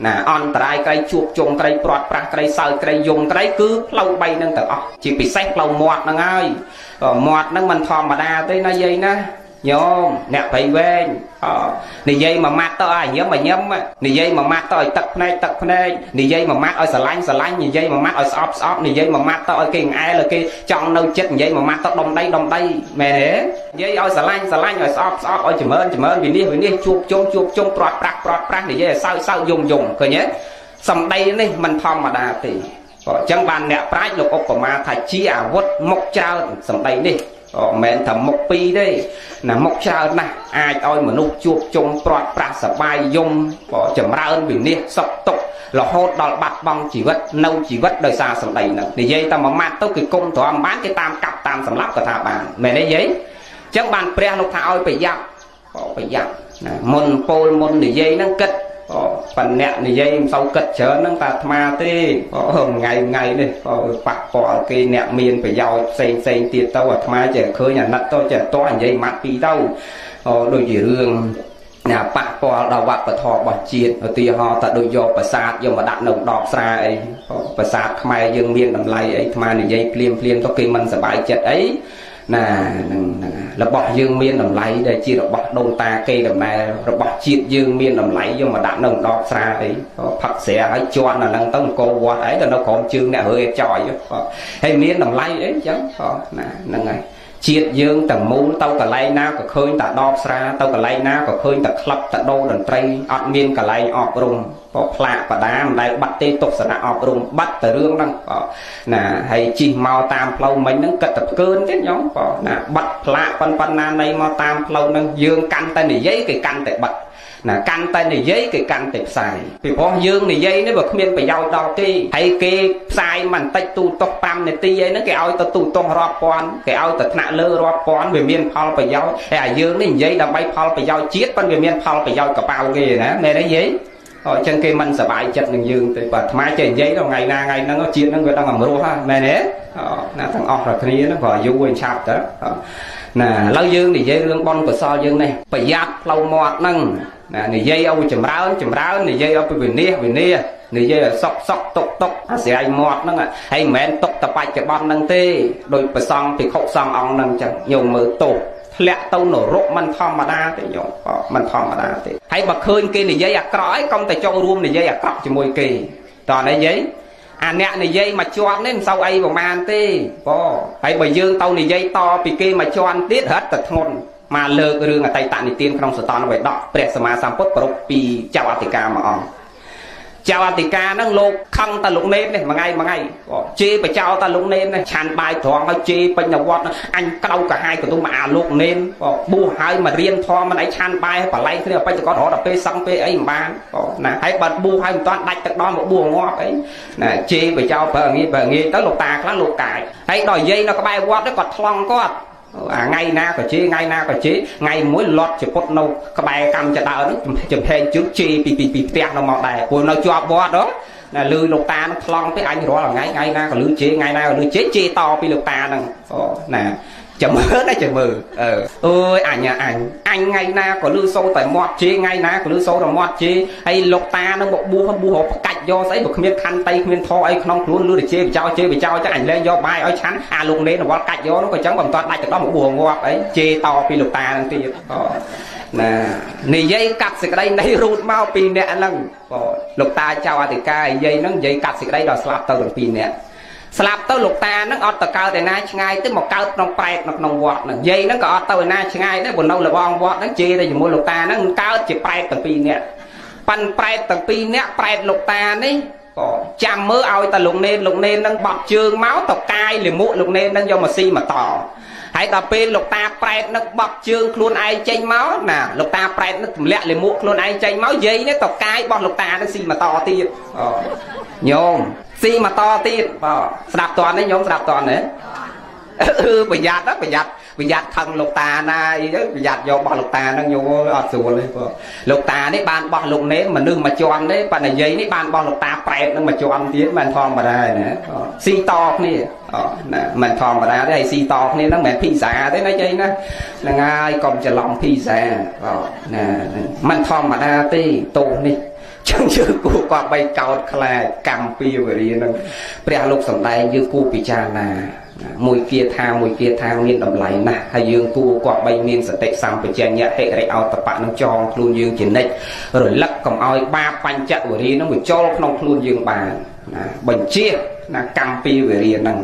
ណាអន្តរាយក្តីជួបជុំក្តីព្រាត់ប្រាស់ក្តីសើចក្តីយំក្តីគឺផ្លូវ3នឹងទាំងអស់ជាពិសេសផ្លូវមាត់ហ្នឹងហើយមាត់ហ្នឹងមិនធម្មតាទេណាយាយណា ញោមអ្នកបៃវែងនិយាយមួយម៉ាត់ទៅឲ្យញឹមឲ្យញឹមនិយាយមួយម៉ាត់ទៅឲ្យទឹកភ្នែកទឹកភ្នែកនិយាយមួយម៉ាត់ឲ្យស្រឡាញ់ស្រឡាញ់និយាយមួយម៉ាត់ឲ្យស្អប់ស្អប់និយាយមួយម៉ាត់ទៅឲ្យគេងអែលឲ្យគេចង់នៅចិត្តនិយាយមួយម៉ាត់ទៅដុំដីដុំដីមែនទេនិយាយឲ្យស្រឡាញ់ស្រឡាញ់ឲ្យស្អប់ស្អប់ឲ្យចម្រើនចម្រើនវិនិច្ឆ័យវិនិច្ឆ័យជួបជុំជួបជុំប្រត់ប្រាស់ប្រត់ប្រាស់និយាយឲ្យសើសើយំយំឃើញទេសំដីនេះមិនធម្មតាទេអញ្ចឹងបានអ្នកប្រាជ្ញលោកឧបមាថាជាអាវុធមុខច្រើនសំដីនេះ មិនមែនថាមុខពីរទេណាមុខច្រើនណាស់អាចឲ្យមនុស្សជួបជុំព្រាត់ប្រាសសបាយយំចម្រើនវិនិច្ឆ័យសុខទុក្ខរហូតដល់បាត់បង់ជីវិតនៅជីវិតដោយសារសម្ដីហ្នឹងនិយាយតែមួយម៉ាត់ទៅគឺគុំទ្រាំបានគេតាមកាប់តាមសម្លាប់ក៏ថាបានមែនទេយាយអញ្ចឹងបានព្រះលោកថាឲ្យប្រយ័ត្នប្រយ័ត្នណាមុនពោលមុននិយាយហ្នឹងគិត ប៉ុន្តែនិយាយមិនសូវគិតច្រើនហ្នឹងតែអាត្មាទេថ្ងៃថ្ងៃនេះប៉ះពាល់គេអ្នកមានប្រយោជន៍ផ្សេងផ្សេងទៀតទៅអាត្មាចេះឃើញអាណិតទៅចេះតោះនិយាយម៉ាត់ពីរទៅដូចជារឿងណាប៉ះពាល់ដល់វប្បធម៌របស់ជាតិឧទាហរណ៍ថាដូចយកប្រាសាទយកមកដាក់នៅដបស្រាអីប្រាសាទខ្មែរយើងមានតម្លៃអីអាត្មានិយាយភ្លាមភ្លាមទៅគេមិនសប្បាយចិត្តអី ណានឹងរបស់យើងមានតម្លៃដែលជារបស់ដូនតាគេដំណើររបស់ជាតិយើងមានតម្លៃយកមកដាក់នៅដបស្រាអីផឹកស្រាហើយជន់អាហ្នឹងទៅអង្គវត្តអីទៅនៅក្រោមជើងអ្នករើចយហើយមានតម្លៃអីចឹងណាហ្នឹងហើយ ជាតិយើងទាំងមូលទៅកន្លែងណាក៏ឃើញតែដបស្រាទៅកន្លែងណាក៏ឃើញតែក្លឹបតែដូរតន្ត្រីអត់មានកន្លែងអប់រំក៏ផ្លាកបដាមិនដែលបាត់ទេទុកសារៈអប់រំបាត់តែរឿងហ្នឹងណាហើយជីកមកតាមផ្លូវមិញហ្នឹងគិតតែផ្កើនទៀតញោមណាបាត់ផ្លាកប៉ុនប៉ុណ្ណានៃមកតាមផ្លូវហ្នឹងយើងកាន់តែនិយាយគេកាន់តែបាត់ ណាកាន់តែនិយាយគេកាន់តែផ្សាយពីព្រោះយើងនិយាយនេះវាគ្មានប្រយោជន៍ដល់ទេហើយគេផ្សាយមិនតិចទូតុក5នាទីអីហ្នឹងគេឲ្យទៅទូតុករាប់ពាន់គេឲ្យទៅថ្នាក់លើរាប់ពាន់វាមានផលប្រយោជន៍ហើយអាយើងនេះនិយាយដើម្បីផលប្រយោជន៍ជាតិប៉ុន្តែវាមានផលប្រយោជន៍កប៉ៅគេណាមែនទេយាយអញ្ចឹងគេមិនសប្បាយចិត្តនឹងយើងទេបាទអាត្មាចេះនិយាយដល់ថ្ងៃណាថ្ងៃហ្នឹងជាតិហ្នឹងវាដឹងអំរោះហ្នឹងមែនទេណាទាំងអស់តែគ្នាហ្នឹងក៏យូរវិញឆាប់ទៅណាឥឡូវយើងនិយាយរឿងបនកសលយើងនេះប្រយ័ត្នផ្លូវមាត់ហ្នឹង ណានិយាយឲ្យចម្រើនចម្រើននិយាយឲ្យពីវិនិច្ឆ័យវិនិច្ឆ័យនិយាយឲ្យសុកសុកតុកតុកអាស្រ័យមាត់ហ្នឹងហើយមិនមែនតុកតបច្ចុប្បន្នហ្នឹងទេដោយប្រសងភិក្ខុសង្ឃអង្គហ្នឹងចឹងញោមមើលទោសធ្លាក់ទៅនរកមិនធម្មតាទេញោមមិនធម្មតាទេហើយបើឃើញគេនិយាយអាក្រក់អីកុំតែចូលរួមនិយាយអាក្រក់ជាមួយគេតើនិយាយអាអ្នកនិយាយមកជាប់នេះមិនសូវអីប្រមាណទេបងហើយបើយើងទៅនិយាយតពីគេមកជាន់ទៀតរត់តែធ្ងន់ មកលើករឿងអតីតនិទានក្នុងសតនវេដកព្រះសម្មាសម្ពុទ្ធប្រពពីចៅអធិការមួយអង្គចៅអធិការហ្នឹងលោកខឹងតែលោកនេតនេះមួយថ្ងៃមួយថ្ងៃជេរបចោតែលោកនេតនេះឆានបាយត្រង់ហើយជេរពេញវត្តអញក្រៅកាហាយកន្ទុំមកអាលោកនេនបួសហើយមករៀនធម៌មិនអីឆានបាយបល័យគ្នាបច្ចុប្បន្នរត់ដល់ពេលសឹងពេលអីមិនបានណាហើយបើបួសហើយមិនតាន់ដាច់ទឹកដល់មកបួសងាប់អីណាជេរបចោប្រើងាយប្រើងាយទៅលោកតាខ្លះលោកកាយហើយដល់យាយនៅក្បែរវត្តគាត់ថ្លង់គាត់ អាថ្ងៃណាក៏ជេរថ្ងៃណាក៏ជេរថ្ងៃមួយលត់ជាពុតនៅក្បែរកម្មចដើហ្នឹងចំផែងជើងជេរពីពីពីផ្ទះនៅមកដែរព្រោះនៅជាប់វត្តហ៎ណាលឺលោកតានឹងថ្លង់ទៅអញរាល់ថ្ងៃថ្ងៃណាក៏លឺជេរថ្ងៃណាក៏លឺជេរជេរតពីលោកតាហ្នឹងអូណា ចាំមើលណាចាំមើលអឺអើយអញអញអញថ្ងៃណាក៏លឺសូរតែមាត់ជេថ្ងៃណាក៏លឺសូរតែមាត់ជេហើយលោកតានឹងមកបួសបួសរកផ្កាច់យកស្អីបើគ្មានខណ្ឌតៃគ្មានធអីក្នុងខ្លួនលឺតែជេបចោជេបចោចឹងអញលែងយកបាយឲ្យឆាន់អាលោកនេនរវល់កាច់យកនោះក៏ចឹងបើមិនតាន់ដាច់ទៅដល់មកបួសងាប់អីជេតពីលោកតានឹងទៀតណានិយាយកាត់សេចក្តីនៃរូតមកពីអ្នកហ្នឹងលោកតាចៅអធិការនិយាយហ្នឹងនិយាយកាត់សេចក្តីដល់ស្លាប់ទៅទាំងពីរអ្នក ស្លាប់ទៅលោកតាហ្នឹងអត់ទៅកើតឯណាឆ្ងាយទេមកកើតក្នុងប្រែតនៅក្នុងវត្តហ្នឹងយាយហ្នឹងក៏អត់ទៅឯណាឆ្ងាយដែរបើនៅលបងវត្តហ្នឹងជេរទៅជាមួយលោកតាហ្នឹងកើតជាប្រែតទាំងពីរនាក់ប៉ាន់ប្រែតទាំងពីរនាក់ប្រែតលោកតានេះក៏ចាំមើលឲ្យតែលោកនេនលោកនេនហ្នឹងបត់ជើងមកទៅកាយលិមួកលោកនេនហ្នឹងយកមកស៊ីមកតហើយដល់ពេលលោកតាប្រែតនឹកបក់ជើងខ្លួនឯងចេញមកណាលោកតាប្រែតនឹកទម្លាក់លាមកខ្លួនឯងចេញមកយាយនេះតកាយរបស់លោកតានឹងស៊ីមកតទៀតញោម ស៊ីមកតទៀតបាទស្ដាប់តន់ទេញោមស្ដាប់តន់ទេប្រយ័ត្នប្រយ័ត្នប្រយ័ត្នខឹងលោកតាណាអីទៅប្រយ័ត្នយកបោះលោកតាហ្នឹងយកអត់ស្រួលទេបងលោកតានេះបានបោះលោកនេនមនុស្សមកជន់ទេប៉និយាយនេះបានបោះលោកតាប្រែតនឹងមកជន់ទៀតមិនធម្មតាណាស៊ីតគ្នាណាមិនធម្មតាទេហើយស៊ីតគ្នាហ្នឹងមិនមែនភីសាទេណាយាយណាហ្នឹងហើយកុំច្រឡំភីសាណាមិនធម្មតាទេទោសនេះ ចឹងយើងគួរគាត់បីកោតខ្លាចកម្មពីវរិយនឹងព្រះលោកសំដែងយើងគួរពិចារណាមួយគាថាមួយគាថាមានតម្លៃណាស់ហើយយើងគួរគប្បីមានសតិសម្បជញ្ញៈហិរិអោតបៈនឹងចងខ្លួនយើងជានិច្ចរលឹកកុំឲ្យបាបបញ្ចវរីនឹងបញ្ចូលក្នុងខ្លួនយើងបានណាបញ្ជា ណាកម្មពីវិរិយហ្នឹង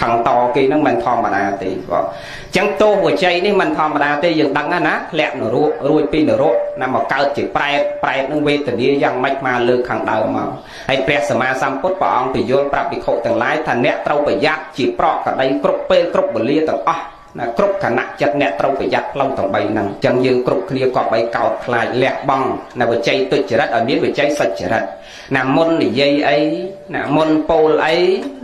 ខੰតគេហ្នឹងមិនធម្មតាទេបងអញ្ចឹងទោសវជ័យនេះមិនធម្មតាទេយើងដឹងណាធ្លាក់នរករួចពីនរកណាមកកើតជាប្រែតប្រែតនឹងវេទនាយ៉ាងម៉េចមកលើកខាងដើមមកហើយព្រះសម្មាសម្ពុទ្ធព្រះអង្គពយល់ប្រាប់ភិក្ខុទាំងឡាយថាអ្នកត្រូវប្រយ័ត្នជាប្រកក្តីគ្រប់ពេលគ្រប់វេលាទាំងអស់ ណាគ្រប់គណៈចិត្តអ្នកត្រូវប្រយ័ត្នផ្លូវទាំង3ហ្នឹងអញ្ចឹងយើងគ្រប់គ្នាក៏បីកោតខ្លាចលះបង់នៅវិជ័យទុច្ចរិតឲ្យមានវិជ័យសុចរិតណាមុននិយាយអីណាមុនពោលអី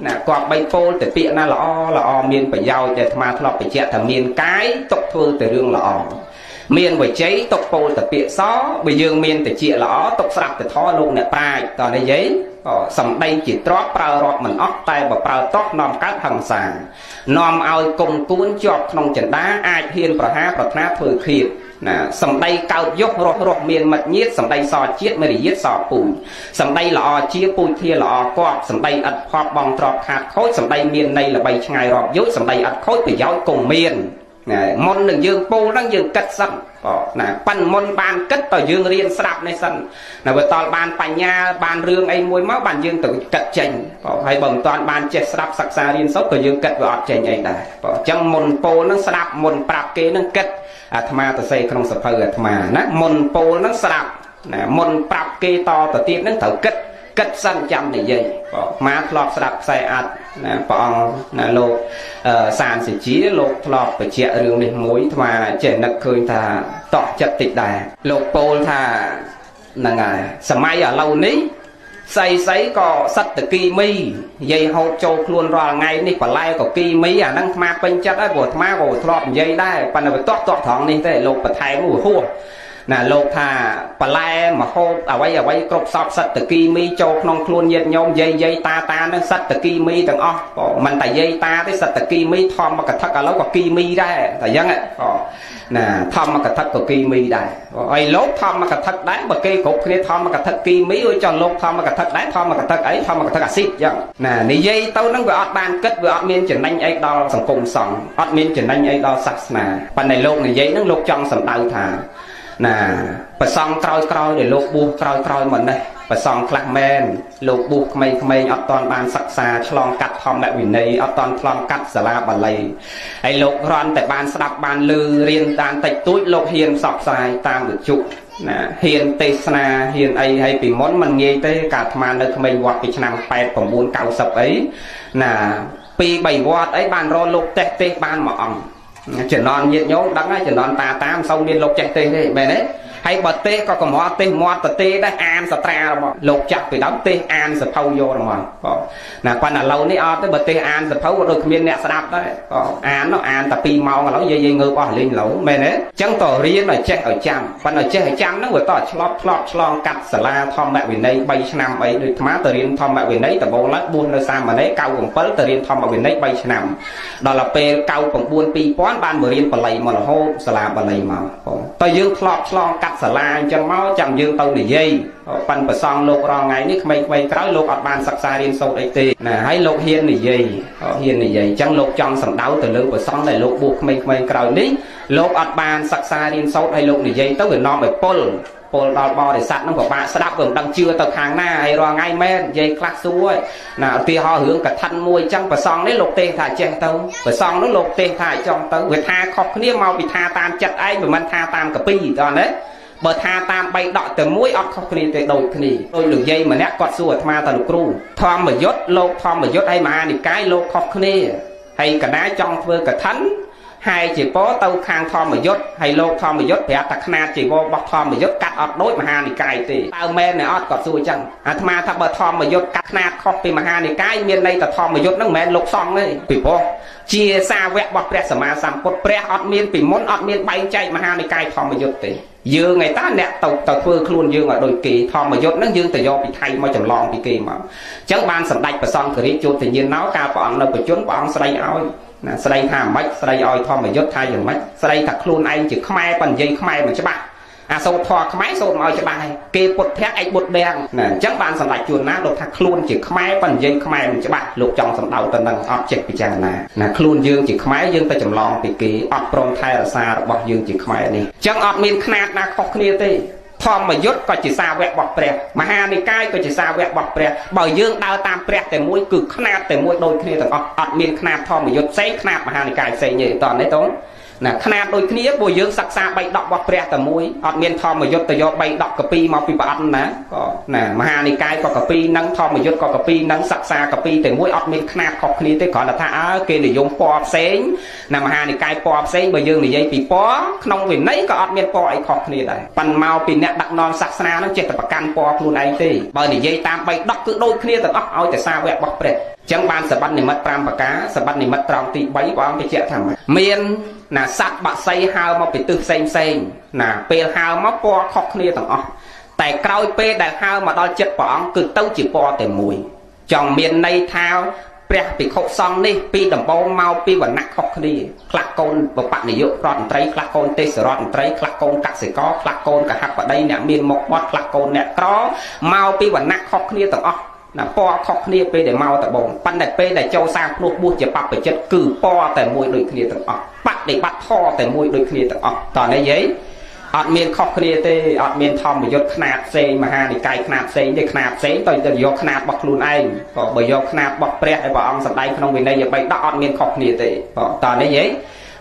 ណាគាត់បីពោលតែពាក្យណាល្អល្អមានប្រយោជន៍ដែលអាត្មាធ្លាប់បញ្ជាក់ថាមានកាយទុកធ្វើតែរឿងល្អ មានវិជ័យទុកពោលតែពាក្យសបើយើងមានតិចល្អទុកស្រាប់តែធរលោកអ្នកប្រាជ្ញតើនិយាយក៏សំដីជាទ្របប្រើរាប់មិនអស់តែបើប្រើតោះនាំកើតហិង្សានាំឲ្យគុំគួនជាប់ក្នុងចិន្តាអាចហ៊ានប្រហារប្រាថ្នាធ្វើឃាតណាសំដីកោតយុះរស់រស់មានមិត្តញាតសំដីសជាតិមេរិយាតសពូជសំដីល្អជាពូជធាល្អគប់សំដីឥតផប់បងទ្របខាតខូចសំដីមានន័យល្បីឆ្ងាយរាប់យុសំដីឥតខូចប្រយោជន៍គង់មាន ណាមុននឹងយើងពោលហ្នឹងយើងគិតសិនបងណាប៉ិនមុនបានគិតតើយើងរៀនស្ដាប់នេះសិនណាបើតល់បានបញ្ញាបានរឿងអីមួយមកបានយើងទៅគិតចេញបងហើយបើមិនតាន់បានចេះស្ដាប់សិក្សារៀនសូត្រក៏យើងគិតវាអត់ចេញអីដែរបងអញ្ចឹងមុនពោលហ្នឹងស្ដាប់មុនប្រាប់គេហ្នឹងគិតអាត្មាទៅសេក្នុងសភៅអាត្មាណាមុនពោលហ្នឹងស្ដាប់ណាមុនប្រាប់គេតទៅទៀតហ្នឹងត្រូវគិត គិតសិនចាំនិយាយបងម៉ាធ្លាប់ស្ដាប់ខ្សែអត់ណាព្រះអង្គណាលោកសានសិជាលោកធ្លាប់បញ្ជាក់រឿងនេះមួយថ្មចេះនឹកឃើញថាតក់ចិត្តតិចដែរលោកពោលថាហ្នឹងហើយសម័យឥឡូវនេះស្អីស្អីក៏សត្វតគីមីនិយាយហូបចូលខ្លួនរាល់ថ្ងៃនេះបន្លែក៏គីមីអាហ្នឹងអាត្មាពេញចិត្តហើយព្រោះអាត្មាក៏ធ្លាប់និយាយដែរប៉ុន្តែវាតោះតោះត្រង់នេះទេលោកបន្ថែមមួយហួស ណាលោកថាបន្លែមហូបអ្វីអ្វីគ្រប់សពសត្វតគីមីចូលក្នុងខ្លួនញាតញោមយាយយាយតាតានឹងសត្វតគីមីទាំងអស់ក៏មិនតែយាយតាទេសត្វតគីមីធម្មកថាឥឡូវក៏គីមីដែរតែយ៉ាងក៏ណាធម្មកថាក៏គីមីដែរហើយលោកធម្មកថាដែរបើគេគ្រប់គ្នាធម្មកថាគីមីឲ្យចង់លោកធម្មកថាដែរធម្មកថាអីធម្មកថាអាស៊ីតយ៉ាងណានិយាយទៅនឹងវាអត់បានគិតវាអត់មានចំណេញអីដល់សង្គមសង្ឃអត់មានចំណេញអីដល់សាសនាប៉ុន្តែលោកនិយាយនឹងលោកចង់សម្ដៅថា ណាប្រសងក្រោយក្រោយដែលលោកបួសក្រោយក្រោយមកនេះប្រសងខ្លះមែនលោកបួសក្មេងៗអត់ទាន់បានសិក្សាឆ្លងកាត់ធម្មវិន័យអត់ទាន់ឆ្លងកាត់សាលាបាលីហើយលោករន់តែបានស្ដាប់បានលឺរៀនតាមតិចតួចលោកហ៊ានផ្សព្វផ្សាយតាមវិទ្យុណាហ៊ានទេសនាហ៊ានអីហើយពីមុនมันងាយទេកាលអាត្មានៅក្មេងវត្តពីឆ្នាំ89 90អីណាពី3វត្តអីបានរលោកតេះទេសបានមួយអង្គ ចំណន់ញាតញោមដឹងហើយចំណន់តាតាមសូវមានលោកចេះទេទេមែនទេ ហើយបើទេសក៏កម្រទេសមាត់ទៅទេដែរអានសត្រារបស់លោកចាក់ពីដើមទេសអានសភៅយករបស់បងណាប៉ុន្តែឥឡូវនេះអត់ទេបើទេសអានសភៅក៏ដូចគ្មានអ្នកស្ដាប់ដែរបងអាននោះអានតែ2ម៉ោងឥឡូវយាយយាយងើបអស់លេងឡូវមែនទេអញ្ចឹងតរៀនឲ្យចេះឲ្យចាំប៉ុន្តែចេះឲ្យចាំហ្នឹងវាតឆ្លប់ឆ្លប់ឆ្លងកាត់សាលាធម្មវិន័យ3ឆ្នាំអីដូចអាទៅរៀនធម្មវិន័យដំបូងឡើងបួសនៅសាមណេរ97ទៅរៀនធម្មវិន័យ3ឆ្នាំដល់ទៅពេល99 2000បានមករៀនបល័យមករហូតសាលាបល័យមកបងតើយើងធ្លាប់ឆ្លងកាត់សាលាអញ្ចឹងមកចាំយើងទៅនិយាយប៉ិនប្រសងលោករងថ្ងៃនេះក្មេងៗក្រោយលោកអត់បានសិក្សារៀនសូត្រអីទេណាហើយលោកហ៊ាននិយាយហ៊ាននិយាយអញ្ចឹងលោកចង់សម្ដៅទៅលើប្រសងដែលលោកបួសក្មេងៗក្រោយនេះលោកអត់បានសិក្សារៀនសូត្រហើយលោកនិយាយទៅវានាំឲ្យពុលពលដល់បរិស័ទនឹងពិបាកស្ដាប់ក៏មិនដឹងជឿទៅខាងណាហើយរាល់ថ្ងៃមែននិយាយខ្លះសួរណាឧទាហរណ៍រឿងកថាមួយអញ្ចឹងប្រសងនេះលោកទេថាចេះទៅប្រសងនោះលោកទេថាចង់ទៅវាថាខុសគ្នាមកពីថាតាមចិត្តឯងមិនមែនថាតាមកពីតើណា បើថាតាមបីដកទៅមួយអត់ខុសគ្នាទេដូចគ្នាដោយលោកយាយម្នាក់គាត់សួរអាត្មាទៅលោកគ្រូធម្មយុត្តលោកធម្មយុត្តហើយមហានិកាយលោកខុសគ្នាហើយកណាចង់ធ្វើកថាហើយជាពទៅខាងធម្មយុត្តហើយលោកធម្មយុត្តប្រាប់ថាខ្នាតជីវររបស់ធម្មយុត្តកាត់អត់ដូចមហានិកាយទេតើមែនទេអត់គាត់សួរអញ្ចឹងអាត្មាថាបើធម្មយុត្តកាត់ខ្នាតខុសពីមហានិកាយមានន័យថាធម្មយុត្តហ្នឹងមិនមែនលោកសង្ឃទេពីព្រោះជាសាវករបស់ព្រះសម្មាសម្ពុទ្ធព្រះអត់មានពីមុនអត់មានបែងចែកមហានិកាយធម្មយុត្តទេ យើងឯតាអ្នកទៅទៅធ្វើខ្លួនយើងឲ្យដូចគេធម្មយុត្តហ្នឹងយើងទៅយកពីថៃមកចម្លងពីគេមកអញ្ចឹងបានសម្ដេចប្រសង្ឃរាជចូលទៅញៀនណោកាលព្រះអង្គនៅប្រជជនព្រះអង្គស្ដីឲ្យណាស្ដីថាម៉េចស្ដីឲ្យធម្មយុត្តថាយ៉ាងម៉េចស្ដីថាខ្លួនឯងជាខ្មែរប៉ុន្តែនិយាយខ្មែរមិនច្បាស់ អាសូត្រធម៌ខ្មែរសូត្រមកឲ្យច្បាស់ហើយគេពុទ្ធៈឯកបុត្រដែរណាអញ្ចឹងបានសម្ដេចជួនណាលោកថាខ្លួនជាខ្មែរប៉ុន្តែនិយាយខ្មែរមិនច្បាស់លោកចង់សម្ដៅទៅនឹងអត់ចេះពិចារណាណាខ្លួនយើងជាខ្មែរយើងទៅចម្លងពីគេអត់ព្រមថែរក្សារបស់យើងជាខ្មែរនេះអញ្ចឹងអត់មានຂ្នាតណាខុសគ្នាទេធម្មយុត្តក៏ជាសាវករបស់ព្រះមហានិកាយក៏ជាសាវករបស់ព្រះបើយើងដើរតាមព្រះតែមួយគឺຂ្នាតតែមួយដូចគ្នាទាំងអស់អត់មានຂ្នាតធម្មយុត្តផ្សេងຂ្នាតមហានិកាយផ្សេងទេតោះនេះតោះ ណាຂະຫນាតដូចគ្នាព្រោះយើងសិក្សា3ដករបស់ព្រះតែមួយអត់មានធម្មយុត្តទៅយក3ដកកពីមកពីប្រអត់ណាក៏ណាមហានិកាយក៏កពីនឹងធម្មយុត្តក៏កពីនឹងសិក្សាកពីតែមួយអត់មានຂະຫນាតខុសគ្នាទេគ្រាន់តែថាអើគេនិយមពណ៌ផ្សេងណាមហានិកាយពណ៌ផ្សេងបើយើងនិយាយពីពណ៌ក្នុងវិន័យក៏អត់មានពណ៌អីខុសគ្នាដែរប៉ិនមកពីអ្នកដឹកនាំសាសនានឹងចេះតែប្រកាន់ពណ៌ខ្លួនឯងទេបើនិយាយតាម3ដកគឺដូចគ្នាទាំងអស់ឲ្យតែសាវករបស់ព្រះ ចឹងបានសបត្តិនិមិត្ត5ប្រការសបត្តិនិមិត្តត្រង់ទី3ព្រះអង្គបញ្ជាក់ថាមានណាសត្វបាក់សីហើមកពីទិសផ្សេងផ្សេងណាពេលហើមកពណ៌ខុសគ្នាទាំងអស់តែក្រោយពេលដែលហើមកដល់ចិត្តព្រះអង្គគឺទៅជាពណ៌តែមួយចង់មានន័យថាព្រះភិក្ខុសង្ឃនេះពីដំបូងមកពីវណ្ណៈខុសគ្នាខ្លះកូនបបនិយោរដ្ឋមន្ត្រីខ្លះកូនទេសរដ្ឋមន្ត្រីខ្លះកូនកសិករខ្លះកូនកហបតីអ្នកមានមុខមាត់ខ្លះកូនអ្នកក្រមកពីវណ្ណៈខុសគ្នាទាំងអស់ ណាពណ៌ខុសគ្នាពេលដែលមកតបងប៉ុន្តែពេលដែលចូលសាងភ្នោះបួសជាបព្វជិតគឺពណ៌តែមួយដូចគ្នាទាំងអស់បដិបត្តិធម៌តែមួយដូចគ្នាទាំងអស់តោះនេះយាយអត់មានខុសគ្នាទេអត់មានធម្មយុត្តຂ្នាតផ្សេងមហានិកាយຂ្នាតផ្សេងទេຂ្នាតផ្សេងទៅទៅយកຂ្នាតរបស់ខ្លួនឯងក៏បើយកຂ្នាតរបស់ព្រះដែលព្រះអង្គសម្ដែងក្នុងវិន័យបីដកអត់មានខុសគ្នាទេតោះនេះយាយ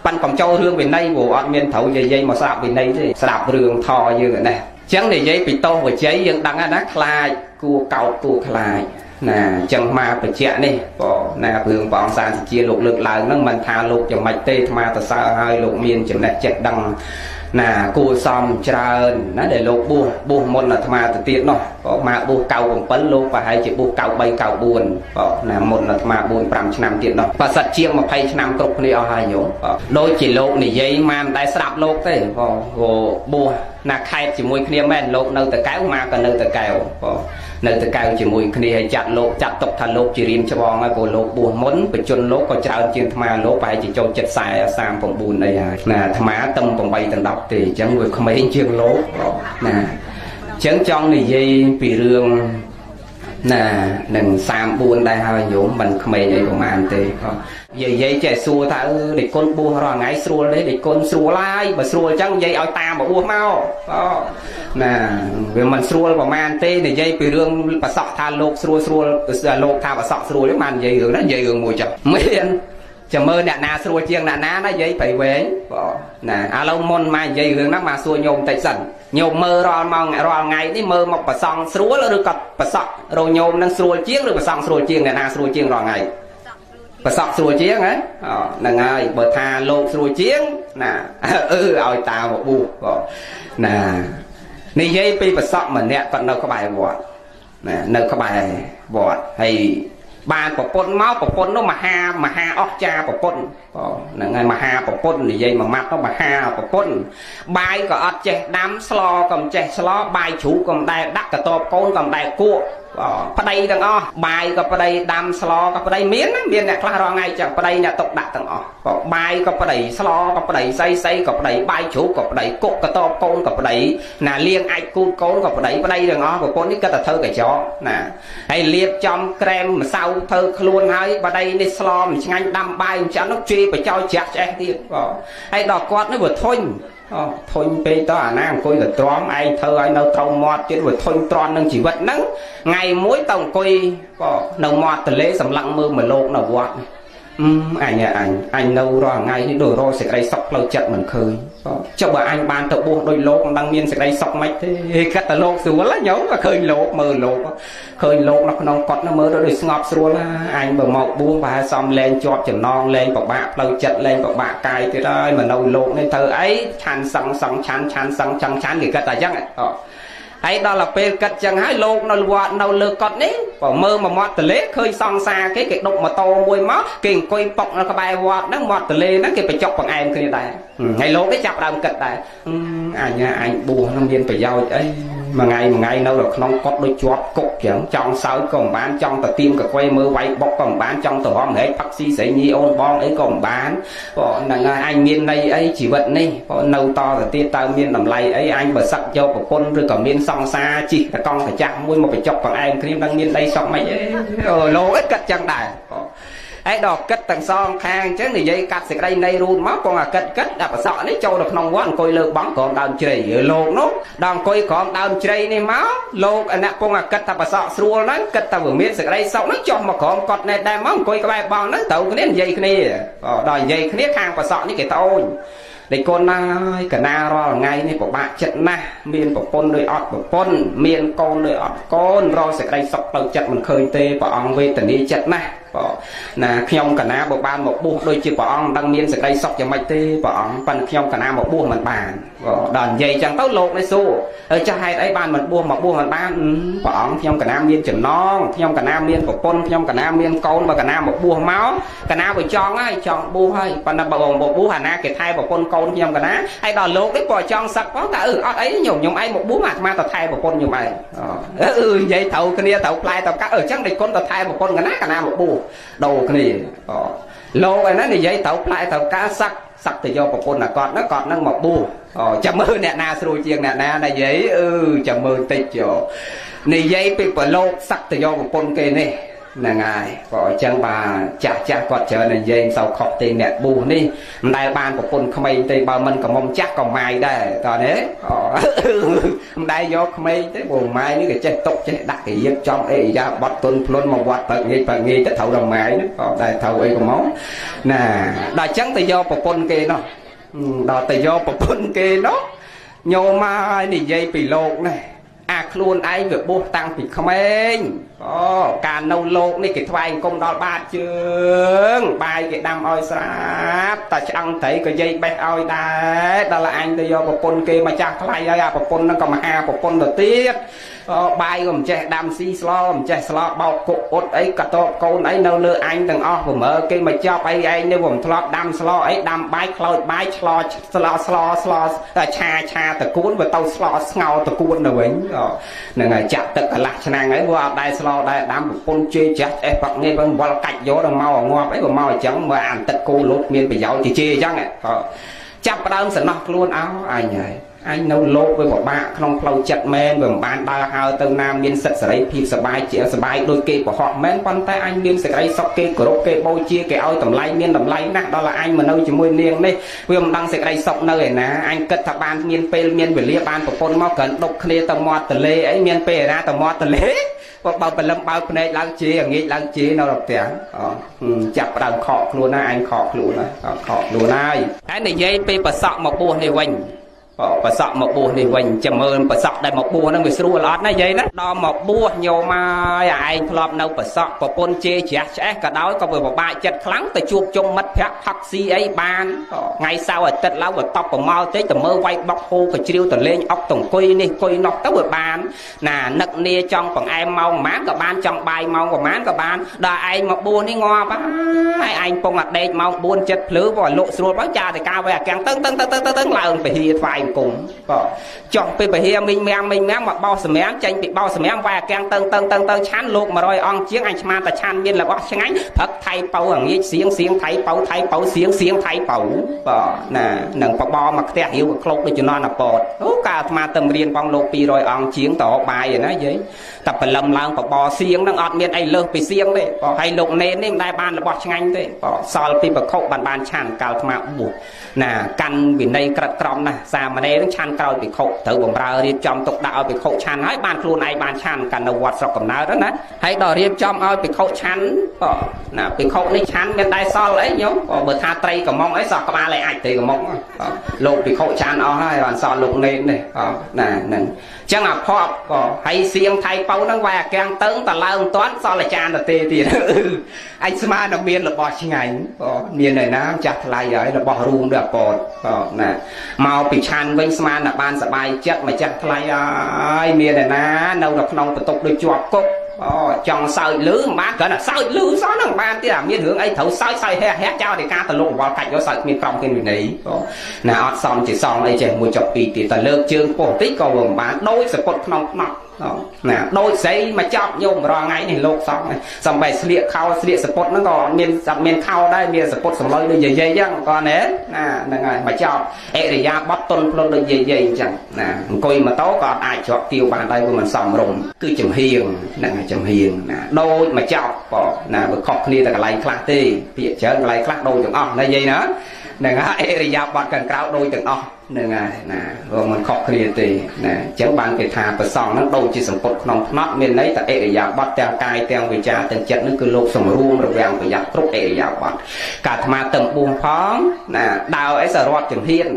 ប៉ាន់កំចូលរឿងវិន័យព្រោះអត់មានត្រូវយាយមកស្ដាប់វិន័យទេស្ដាប់រឿងធរយើងណាអញ្ចឹងនិយាយពីតោវិជ័យយើងដឹងណាខ្លាច គួកោតគួខ្លាចណាអញ្ចឹងមកបញ្ជាក់នេះក៏ណារឿងព្រះអង្គសានជាលោកលើកឡើងហ្នឹងមិនថាលោកយ៉ាងម៉េចទេអាត្មាទៅសើឲ្យលោកមានចំណេះចិត្តដឹងណាគួសមច្រើនណាដែលលោកបួសបួសមុនអាត្មាទៅទៀតនោះក៏មកបួស97លោកប្រហែលជាបួស93 94ក៏ណាមុនអាត្មា4 5ឆ្នាំទៀតនោះបើសិតជាង20ឆ្នាំគ្រប់គ្នាអស់ហើយញោមដូចជាលោកនិយាយមកមិនដែលស្ដាប់លោកទេក៏បួស ណាខេតជាមួយគ្នាមែនលោកនៅតកៅមកក៏នៅតកៅក៏នៅតកៅជាមួយគ្នាហើយចាត់លោកចាត់ទុកថាលោកជារៀនច្បងហើយព្រោះលោកបួសមុនបជនលោកក៏ច្រើនជាងអាត្មាលោកប្រហែលជាចូលចិត្ត40 39អីហើយណាអាត្មាទឹម8ដល់10ទេអញ្ចឹងវាក្មេងជាងលោកណាអញ្ចឹងចង់និយាយពីរឿងណានឹង34ដែរហើយញោមមិនក្មេងអីប្រហែលទេក៏ យាយយាយចេះសួរថាអឺដេកគុណបួសរាល់ថ្ងៃស្រួលទេដេកគុណស្រួលហើយបើស្រួលអញ្ចឹងយាយឲ្យតាមមកបួសមកក៏ណាវាមិនស្រួលប្រហែលទេនិយាយពីរឿងប្រសក់ថាលោកស្រួលស្រួលលោកថាប្រសក់ស្រួលទេបាននិយាយរឿងណានិយាយរឿងមួយចឹងមានចាំមើលអ្នកណាស្រួលជាងអ្នកណាណាយាយប្រៃវែងបងណាឥឡូវមុនមកនិយាយរឿងហ្នឹងមកសួរញោមតិចសិនញោមមើលរាល់ម៉ោងរាល់ថ្ងៃនេះមើលមកប្រសង់ស្រួលឬក៏ប្រសក់រញោមនឹងស្រួលជាងឬប្រសង់ស្រួលជាងអ្នកណាស្រួលជាងរាល់ថ្ងៃ ប្រសក់ស្រួលជាងហ៎ហ្នឹងហើយបើថាលោកស្រួលជាងណាអឺឲ្យតាមកប៊ូបងណានិយាយពីប្រសក់ម្នាក់គាត់នៅក្បែរវត្តណានៅក្បែរវត្តហើយបានប្រពន្ធមកប្រពន្ធនោះមហាមហាអស្ចារប្រពន្ធហ្នឹងហើយមហាប្រពន្ធនិយាយមួយម៉ាត់នោះមហាប្រពន្ធបាយក៏អត់ចេះដាំស្លក៏មិនចេះស្លបាយជ្រូកក៏មិនដែលដាក់កតបកូនក៏មិនដែលគក់ ប្តីទាំងអស់បាយក៏ប្តីដាំស្លក៏ប្តីមានមានអ្នកខ្លះរងថ្ងៃចឹងប្តីអ្នកຕົកដាក់ទាំងអស់ក៏បាយក៏ប្តីស្លក៏ប្តីសៃសៃក៏ប្តីបាយជ្រូកក៏ប្តីគុកកតបកូនក៏ប្តីណាលៀងអាចគូនកូនក៏ប្តីប្តីទាំងអស់ប្រពន្ធនេះគាត់តែធ្វើកញ្ចក់ណាហើយលាបចំក្រែមម្សៅធ្វើខ្លួនហើយប្តីនេះស្លមិនឆ្ងាញ់ដាំបាយអញ្ចឹងនោះជេរបចោជ្រះឆ្អេះទៀតហើយដល់គាត់នេះវាធុញ អូធុញពេកទៅអាណាអង្គុយទៅទ្រាំឯងធ្វើឲ្យនៅត្រង់មាត់ទៀតវាធុញទ្រាំនឹងជីវិតហ្នឹងថ្ងៃមួយទៅអង្គុយនៅមាត់ទលេសម្លឹងមើលមកលោកនៅវត្ត អញអញអញនៅរាល់ថ្ងៃនេះដូចរកសេចក្តីសុខផ្លូវចិត្តមិនឃើញចុះបើអញបានទៅបួសដោយលោកមិនដឹងមានសេចក្តីសុខមិនទេគិតតែលោកស្រួលញោមក៏ឃើញលោកមើលលោកឃើញលោកនៅក្នុងកត់នោះមើលទៅដូចស្ងប់ស្រួលអញបើមកបួសប្រហែលសំលែងជាប់ចំណងលែងពិបាកផ្លូវចិត្តលែងពិបាកកាយទៀតហើយមកនៅលោកនេះធ្វើអីឆាន់សឹងសឹងឆាន់ឆាន់សឹងចង់ឆាន់គេគិតតែអញ្ចឹង ហើយដល់ទៅពេលគិតចឹងហើយលោកនៅវត្តនៅលើកត់នេះបើមើលមកមាត់ទលេឃើញសង្សារគេគេដុកម៉ូតូមួយមកគេអង្គុយប៉ុកនៅក្បែរវត្តហ្នឹងមាត់ទលេហ្នឹងគេបញ្ចុកបង្អែមគ្នាដែរហើយលោកនេះចាប់ដើមគិតដែរអញអញបួសហ្នឹងមានប្រយោជន៍អីមួយថ្ងៃមួយថ្ងៃនៅក្នុងកត់ដូចជាប់គុកចឹងចង់សើចក៏មិនបានចង់ទៅទៀមកកွယ်មើលវាយបុកក៏មិនបានចង់ទៅរំរែកផឹកស៊ីស្រីញីអូនបងអីក៏មិនបានព្រោះហ្នឹងហើយអញមានន័យអីជីវិតនេះព្រោះនៅតទៅទៀតតើមានតម្លៃអីអញបើសឹកយកប្រពន្ធឬក៏មានសង្សារជីកតកង់កញ្ចាស់មួយមកបញ្ចុកបង្អែមគ្នានឹងមានដីសក់មិនអីអូលោកអីកាត់ចឹងដែរ ឯដល់គិតទាំងសងខាងអញ្ចឹងនិយាយកាត់សេចក្តីនៃរូនមកពងអាគិតគិតដាក់ប្រសក់នេះចូលទៅក្នុងវត្តអង្គុយលើបងក្រោមដើមជ្រៃលោកនោះដល់អង្គុយក្រោមដើមជ្រៃនេះមកលោកអអ្នកពងអាគិតថាប្រសក់ស្រួលហ្នឹងគិតថាវាមានសេចក្តីសុខហ្នឹងចុះមកក្រោមកត់ណែដែរមកអង្គុយក្បែរបងហ្នឹងទៅគ្នានិយាយគ្នាដល់និយាយគ្នាខាងប្រសក់នេះគេត្អូញលេកូនណាយកណារាល់ថ្ងៃនេះពិបាកចិត្តណាស់មានប្រពន្ធដោយអត់ប្រពន្ធមានកូនដោយអត់កូនរកសេចក្តីសុខទៅចិត្តមិនឃើញទេព្រះអង្គវេទនាចិត្តណាស់ បងណាខ្ញុំកណាបើបានមកបួសដូចជាព្រះអង្គមិនដឹងមានសេចក្តីសុខយ៉ាងម៉េចទេព្រះអង្គប៉ិនខ្ញុំកណាមកបួសមិនបានដល់និយាយចឹងទៅលោកនេះសួរចាស់ហេតុអីបានមិនបួសមកបួសមិនបានព្រះអង្គខ្ញុំកណាមានចំណងខ្ញុំកណាមានប្រពន្ធខ្ញុំកណាមានកូនបើកណាមកបួសមកកណាបើចង់ហើយចង់បួសហើយប៉ុន្តែបើមកបួសអាណាគេថែប្រពន្ធកូនខ្ញុំកណាហើយដល់លោកនេះបើចង់សឹកផងតែអឺអត់អីខ្ញុំខ្ញុំឯងមកបួសអាត្មាទៅថែប្រពន្ធខ្ញុំឯងអឺនិយាយត្រូវគ្នាត្រូវផ្លែទៅកាអឺចឹងដេកគុណទៅថែប្រពន្ធកណាកណាមកបួសដូរគ្នាលោកឯណានិយាយត្រូវផ្លែត្រូវការសឹកសឹកទៅយកប្រពន្ធអាកត់ហ្នឹងកត់ហ្នឹងមកបួសអូចាំមើលអ្នកណាស្រួលជាងអ្នកណានិយាយអឺចាំមើលតិចយោនិយាយពីប្រឡោកសឹកទៅយកប្រពន្ធគេនេះ ហ្នឹងហើយក៏អញ្ចឹងបាទចាស់ចាស់គាត់ច្រើននិយាយមិនសូវខុសទេអ្នកប៊ូនេះមិនដែលបានប្រពន្ធក្មេងទេបើមិនក៏មុំចាស់ក៏ម៉ាយដែរតើនេះមិនដែលយកក្មេងទេព្រោះម៉ាយនេះក៏ចេះຕົកចេះដាក់គេរៀបចំអេយ៉ាបត់ទុនភ្លុនមកវត្តបើងាយបើងាយទៅត្រូវដល់ម៉ាយហ្នឹងក៏ដែរត្រូវអីក៏មកណាដល់អញ្ចឹងទៅយកប្រពន្ធគេនោះដល់ទៅយកប្រពន្ធគេនោះញោមមកឲ្យនិយាយពីលោកនេះអាខ្លួនឯងវាបោះតាំងពីក្មេង អូការនៅលោកនេះគេថ្វាយអង្គមដល់បាតជើង បាយគេដាំឲ្យស្រាប់តែឆ្អឹងត្រីក៏យាយបេះឲ្យដែរដល់អញទៅយកប្រពន្ធគេមកចាស់ថ្លៃហើយអាប្រពន្ធហ្នឹងក៏មហាប្រពន្ធទៅទៀតបាយក៏មិនចេះដាំស៊ីស្លមិនចេះស្លបោកគុកអ៊ុតអីក៏តបកូនអីនៅលើអញទាំងអស់ប្រមើគេមកចាប់អីឯងនេះមិនធ្លាប់ដាំស្លអីដាំបាយខ្លោចបាយឆ្លោស្លស្លស្លឆាឆាតគួនវាទៅស្លស្ងោតគួនទៅវិញហ្នឹងហើយចាក់ទឹកកន្លះឆ្នាំងហើយវាអត់ដែរស្លដែរដាំប្រពន្ធជេរចាស់អេះបាក់នេះវល់កាច់យកដល់មកងាប់អីបើមកអញ្ចឹងមើលអានទឹកគោលូតមានប្រយោជន៍ជាជេរអញ្ចឹងចាប់ផ្ដើមសំណោះខ្លួនអោអញហើយ អញនៅលោកវាពិបាកក្នុងផ្លូវចិត្តមែនវាមិនបានដើរហើរទៅណាមានសិទ្ធសេរីភាពសบายជាសบายដូចគេប្រហោះមែនប៉ុន្តែអញមានសេចក្តីសុខគេគោរពគេបូជាគេឲ្យតម្លៃមានតម្លៃណាស់ដល់អញមកនៅជាមួយនាងនេះវាមិនដឹងសេចក្តីសុខនៅឯណាអញគិតថាបានមានពេលមានវេលាបានប្រពន្ធមកគ្រាន់ដុកគ្នាទៅមាត់ទលេអីមានពេលណាទៅមាត់ទលេបើបើបលឹមបើកភ្នែកឡើងជាងាកឡើងជានៅដល់ផ្ទះចាប់ផ្ដើមខកខ្លួនណាអញខកខ្លួនណាខកខ្លួនហើយហើយនិយាយពេលប្រសក់មកបួសនេះវិញ ប្រសក់មកបួសនេះវិញចាំមើលប្រសក់ដែលមកបួសហ្នឹងវាស្រួលអត់ណាយាយណាដល់មកបួសញោមហើយឯងធ្លាប់នៅប្រសក់ប្រពន្ធជេរជ្រះឆ្អេះក៏ដោយក៏វាពិបាកចិត្តខ្លាំងទៅជួបជុំមិត្តភ័ក្តិផឹកស៊ីអីបានថ្ងៃសៅរ៍អាទិត្យឡើងទៅតបប្រមល់តិចទៅមើលវាយបុកហូក៏ជ្រាវទៅលេងអុកតង្គុយនេះអង្គុយនោះទៅវាបាន ណានឹកនាចង់បង្អែមម៉ោងប្រហែលក៏បានចង់បាយម៉ោងប្រហែលក៏បានដល់ឯងមកបួសនេះងាប់ហើយឯងពងអាដេកម៉ោង4 7ភ្លឺបើលក់ស្រួលបើចាតែការវាអាកាំងតឹងតឹងតឹងតឹងតឹងឡើងពហិថ្វាយអង្គមបាទចុះពេលពហិមីងមាំងមីងមាំងមកបោសសម្រាមចេញពីបោសសម្រាមវាយអាកាំងតឹងតឹងតឹងតឹងឆាន់លោក100អង្គជាងអញឆ្មាតែឆាន់មានរបស់ឆ្ងាញ់ព្រឹកថៃប៉ៅអាងាយសៀងសៀងថៃប៉ៅថៃប៉ៅសៀងសៀងថៃប៉ៅបាទណានឹងបបមកផ្ទះរាវក៏ក្លោកដូចជំនន់អពតអូកាអាត្មាទៅរៀនបងលោក200អង្គជាងតរបាយឯណាយាយតែបលឹមឡើងបបសៀងនឹងអត់មានអីលើសពីសៀងទេបើហើយលោកនេននេះមិនដែលបានរបស់ឆ្ងាញ់ទេបើសល់ពីបខុបានបានឆានកាលអាត្មាបួសណាកាន់វិន័យក្រិតក្រមណាស់សាមណេរនឹងឆានក្រោយភិក្ខុត្រូវបំរើរៀបចំទុកដាក់ឲ្យភិក្ខុឆានហើយបានខ្លួនឯងបានឆានកាន់នៅវត្តស្រុកកំណើតណាហើយដល់រៀបចំឲ្យភិក្ខុឆានបើណាភិក្ខុនេះឆានមានដែរសល់អីញោមបើថាត្រីកំងអីសោះក្បាលឯអាចត្រីកំងលោកភិក្ខុឆានអស់ហើយបានសល់លោកនេននេះណាហ្នឹងចឹងអាភ័ព្វក៏ហើយសៀងថៃប៉ៅហ្នឹងវាយអាកាំងតឹងតឡើងមិនតាន់សល់អាចារ្យទៅទេទៀតអញស្មានតែមានរបស់ឆ្ងាញ់ក៏មានឯណាចាស់ថ្លៃហើយរបស់រួមដូចអពតក៏ណាមកពីឆានវិញស្មានតែបានសบายចិត្តម្ចាស់ថ្លៃហើយមានឯណានៅនៅក្នុងបន្ទប់ដូចជាប់គុក អូចង់សើចលឺមិនបានគ្រាន់តែសើចលឺសោះហ្នឹងបានទៀតអាមានរឿងអីត្រូវសើចសើចហះហះចោលតែការទៅលោកវល់កាច់យកសើចគ្មានក្រុមគ្មានវិន័យណាអត់សមជាសងអីចេះមួយចុកពីរទៀតតែលើកជើងពោះបន្តិចក៏មិនបានដូចសពុតក្នុងខ្នក់ ណាដូចស្រីមកចប់ញោមរាល់ថ្ងៃនេះលោកសងសំបីស្លៀកខោស្លៀកសពុតហ្នឹងក៏មានអត់មានខោដែរមានសពុតសម្លុយដូចយាយអញ្ចឹងក៏ណែណាហ្នឹងហើយមកចប់អរិយាបត់តុនផ្លុនដូចយាយអញ្ចឹងណាអង្គុយម៉ូតូក៏អត់អាចជាប់ទៀវបានដែរព្រោះมันសំរុំគឺចំហៀងហ្នឹងហើយចំហៀងណាដូចមកចប់ក៏ណាវាខុសគ្នាតែកន្លែងខ្លះទេពាក្យច្រើនកន្លែងខ្លះដូចទាំងអស់ណាយាយណាហ្នឹងហើយអរិយាបត់ខាងក្រៅដូចទាំងអស់ហ្នឹងហើយណាព្រោះมันខុសគ្នាទេណាអញ្ចឹងបានគេថាប្រសងហ្នឹងដូចជាសម្ពុតក្នុងផ្នត់មានន័យតែអរិយាបត់ទាំងកាយទាំងវិចារទាំងចិត្តហ្នឹងគឺលោកសម្រួមរវាងប្រយ័ត្នគ្រប់អរិយាបត់កាអាត្មាតឹងបួងផងណាដើរអីសរត់ជំហាន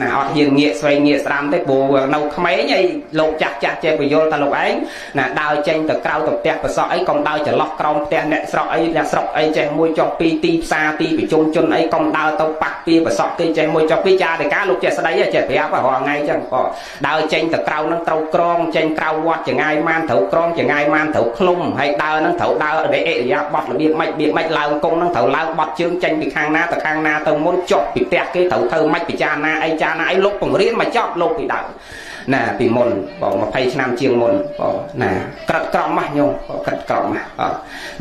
ណាអត់ហ៊ានងាកស្វែងងាកស្ដាំទេព្រោះនៅក្មេងអីលោកចាស់ចាស់ចេះបញ្យល់តែលោកឯងណាដើរចេញទៅក្រៅទៅផ្ទះប្រសក់អីកុំដើរចន្លោះក្រោមផ្ទះអ្នកស្រុកអីអ្នកស្រុកអីចេះមួយចុះពីទីផ្សារទីប្រជុំជនអីកុំដើរទៅប៉ះពីប្រសក់គេចេះមួយចុះពីចាតេកាលោកចេះស្ដីចេះប្រាប់រាល់ថ្ងៃចឹងក៏ដើរចេញទៅក្រៅនឹងត្រូវក្រងចេញក្រៅវត្តចងាយម៉ានត្រូវក្រងចងាយម៉ានត្រូវឃ្លុំហើយដើរនឹងត្រូវដើរដោយអរិយាប័ត្ររបៀបម៉េចរបៀបម៉េចឡើងគង់នឹងត្រូវឡើងបត់ជើងចេញពីខាងណាទៅខាងណាទៅមុនចុះពីផ្ទះគេត្រូវធ្វើម៉េចពិចារណាអីចារណាអីលោកបង្រៀនមកចប់លោកពីដើមណាពីមុនបង20ឆ្នាំជាងមុនបងណាក្រិតក្រំម៉ាស់ញោមក្រិតក្រំម៉ាស់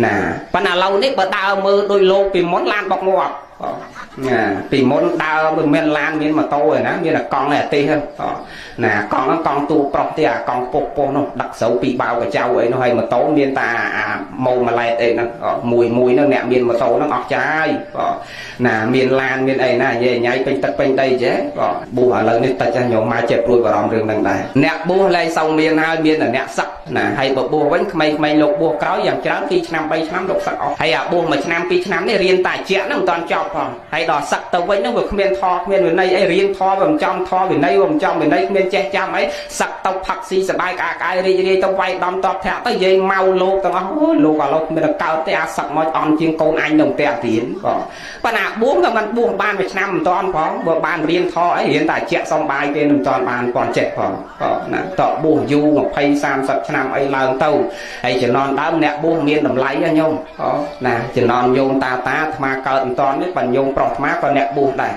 ណាប៉ុន្តែឥឡូវនេះបើដើរមើលដោយលោកពីមុនឡានបុកងាប់ណា ពីមុនដើរមិនមានឡានមានម៉ូតូឯណាមានតែកង់ឯទេសណាកង់ហ្នឹងកង់ទូប្រុសទេអាកង់ពុកពុះនោះដឹកស្រូវពីបាវកញ្ចៅអីនោះហើយម៉ូតូមានតែអាម៉ូម៉ាឡែតអីហ្នឹងមួយមួយហ្នឹងអ្នកមានម៉ូតូហ្នឹងអស់ចាយណាមានឡានមានអីណាញ៉ៃញ៉ៃពេញទឹកពេញដីចេះប៊ូឥឡូវនេះតិចញោមមកចេះព្រួយបារម្ភរឿងហ្នឹងដែរអ្នកប៊ូលែងសងមានហើយមានតែអ្នកសឹកណាហើយបើប៊ូវិញក្មេងៗលោកប៊ូក្រោយយ៉ាងច្រើន2ឆ្នាំ3ឆ្នាំលោកសឹកអស់ហើយអាប៊ូមួយឆ្នាំ2ឆ្នាំនេះរៀនតែជាក់ហ្នឹងមិនតាន់ចប់ផងហើយដល់សឹកទៅវិញហ្នឹងវាគ្មានធម៌គ្មានវិន័យអីរៀនធម៌វាមិនចំធម៌វិន័យវាមិនចំវិន័យគ្មានចេះចាំអីសឹកទៅផឹកស៊ីសបាយក្អាកាយរីករាយទៅវាយដំតបធាក់ទៅយាយម៉ៅលោកទាំងអស់អូលោកអាលោកមានតែកើតទេអាសឹកមកអន់ជាងកូនអញនៅផ្ទះទៀតក៏ប៉ុន្តែបួងក៏មិនបួងបានមួយឆ្នាំមិនតាន់ផងបើបានរៀនធម៌អីរៀនតែជាក់សំបាយគេមិនតាន់បានគាត់ចេះផងក៏ណាតបួសយូរ20 30ឆ្នាំអីឡើងទៅហើយជំនាន់ដើមអ្នកបួសមានតម្លៃណាញោមណាជំនាន់យោមតាតាអាត្មាកើតមិនតាន់នេះបើញោមប្រុសអាត្មាក៏អ្នកបួសដែរ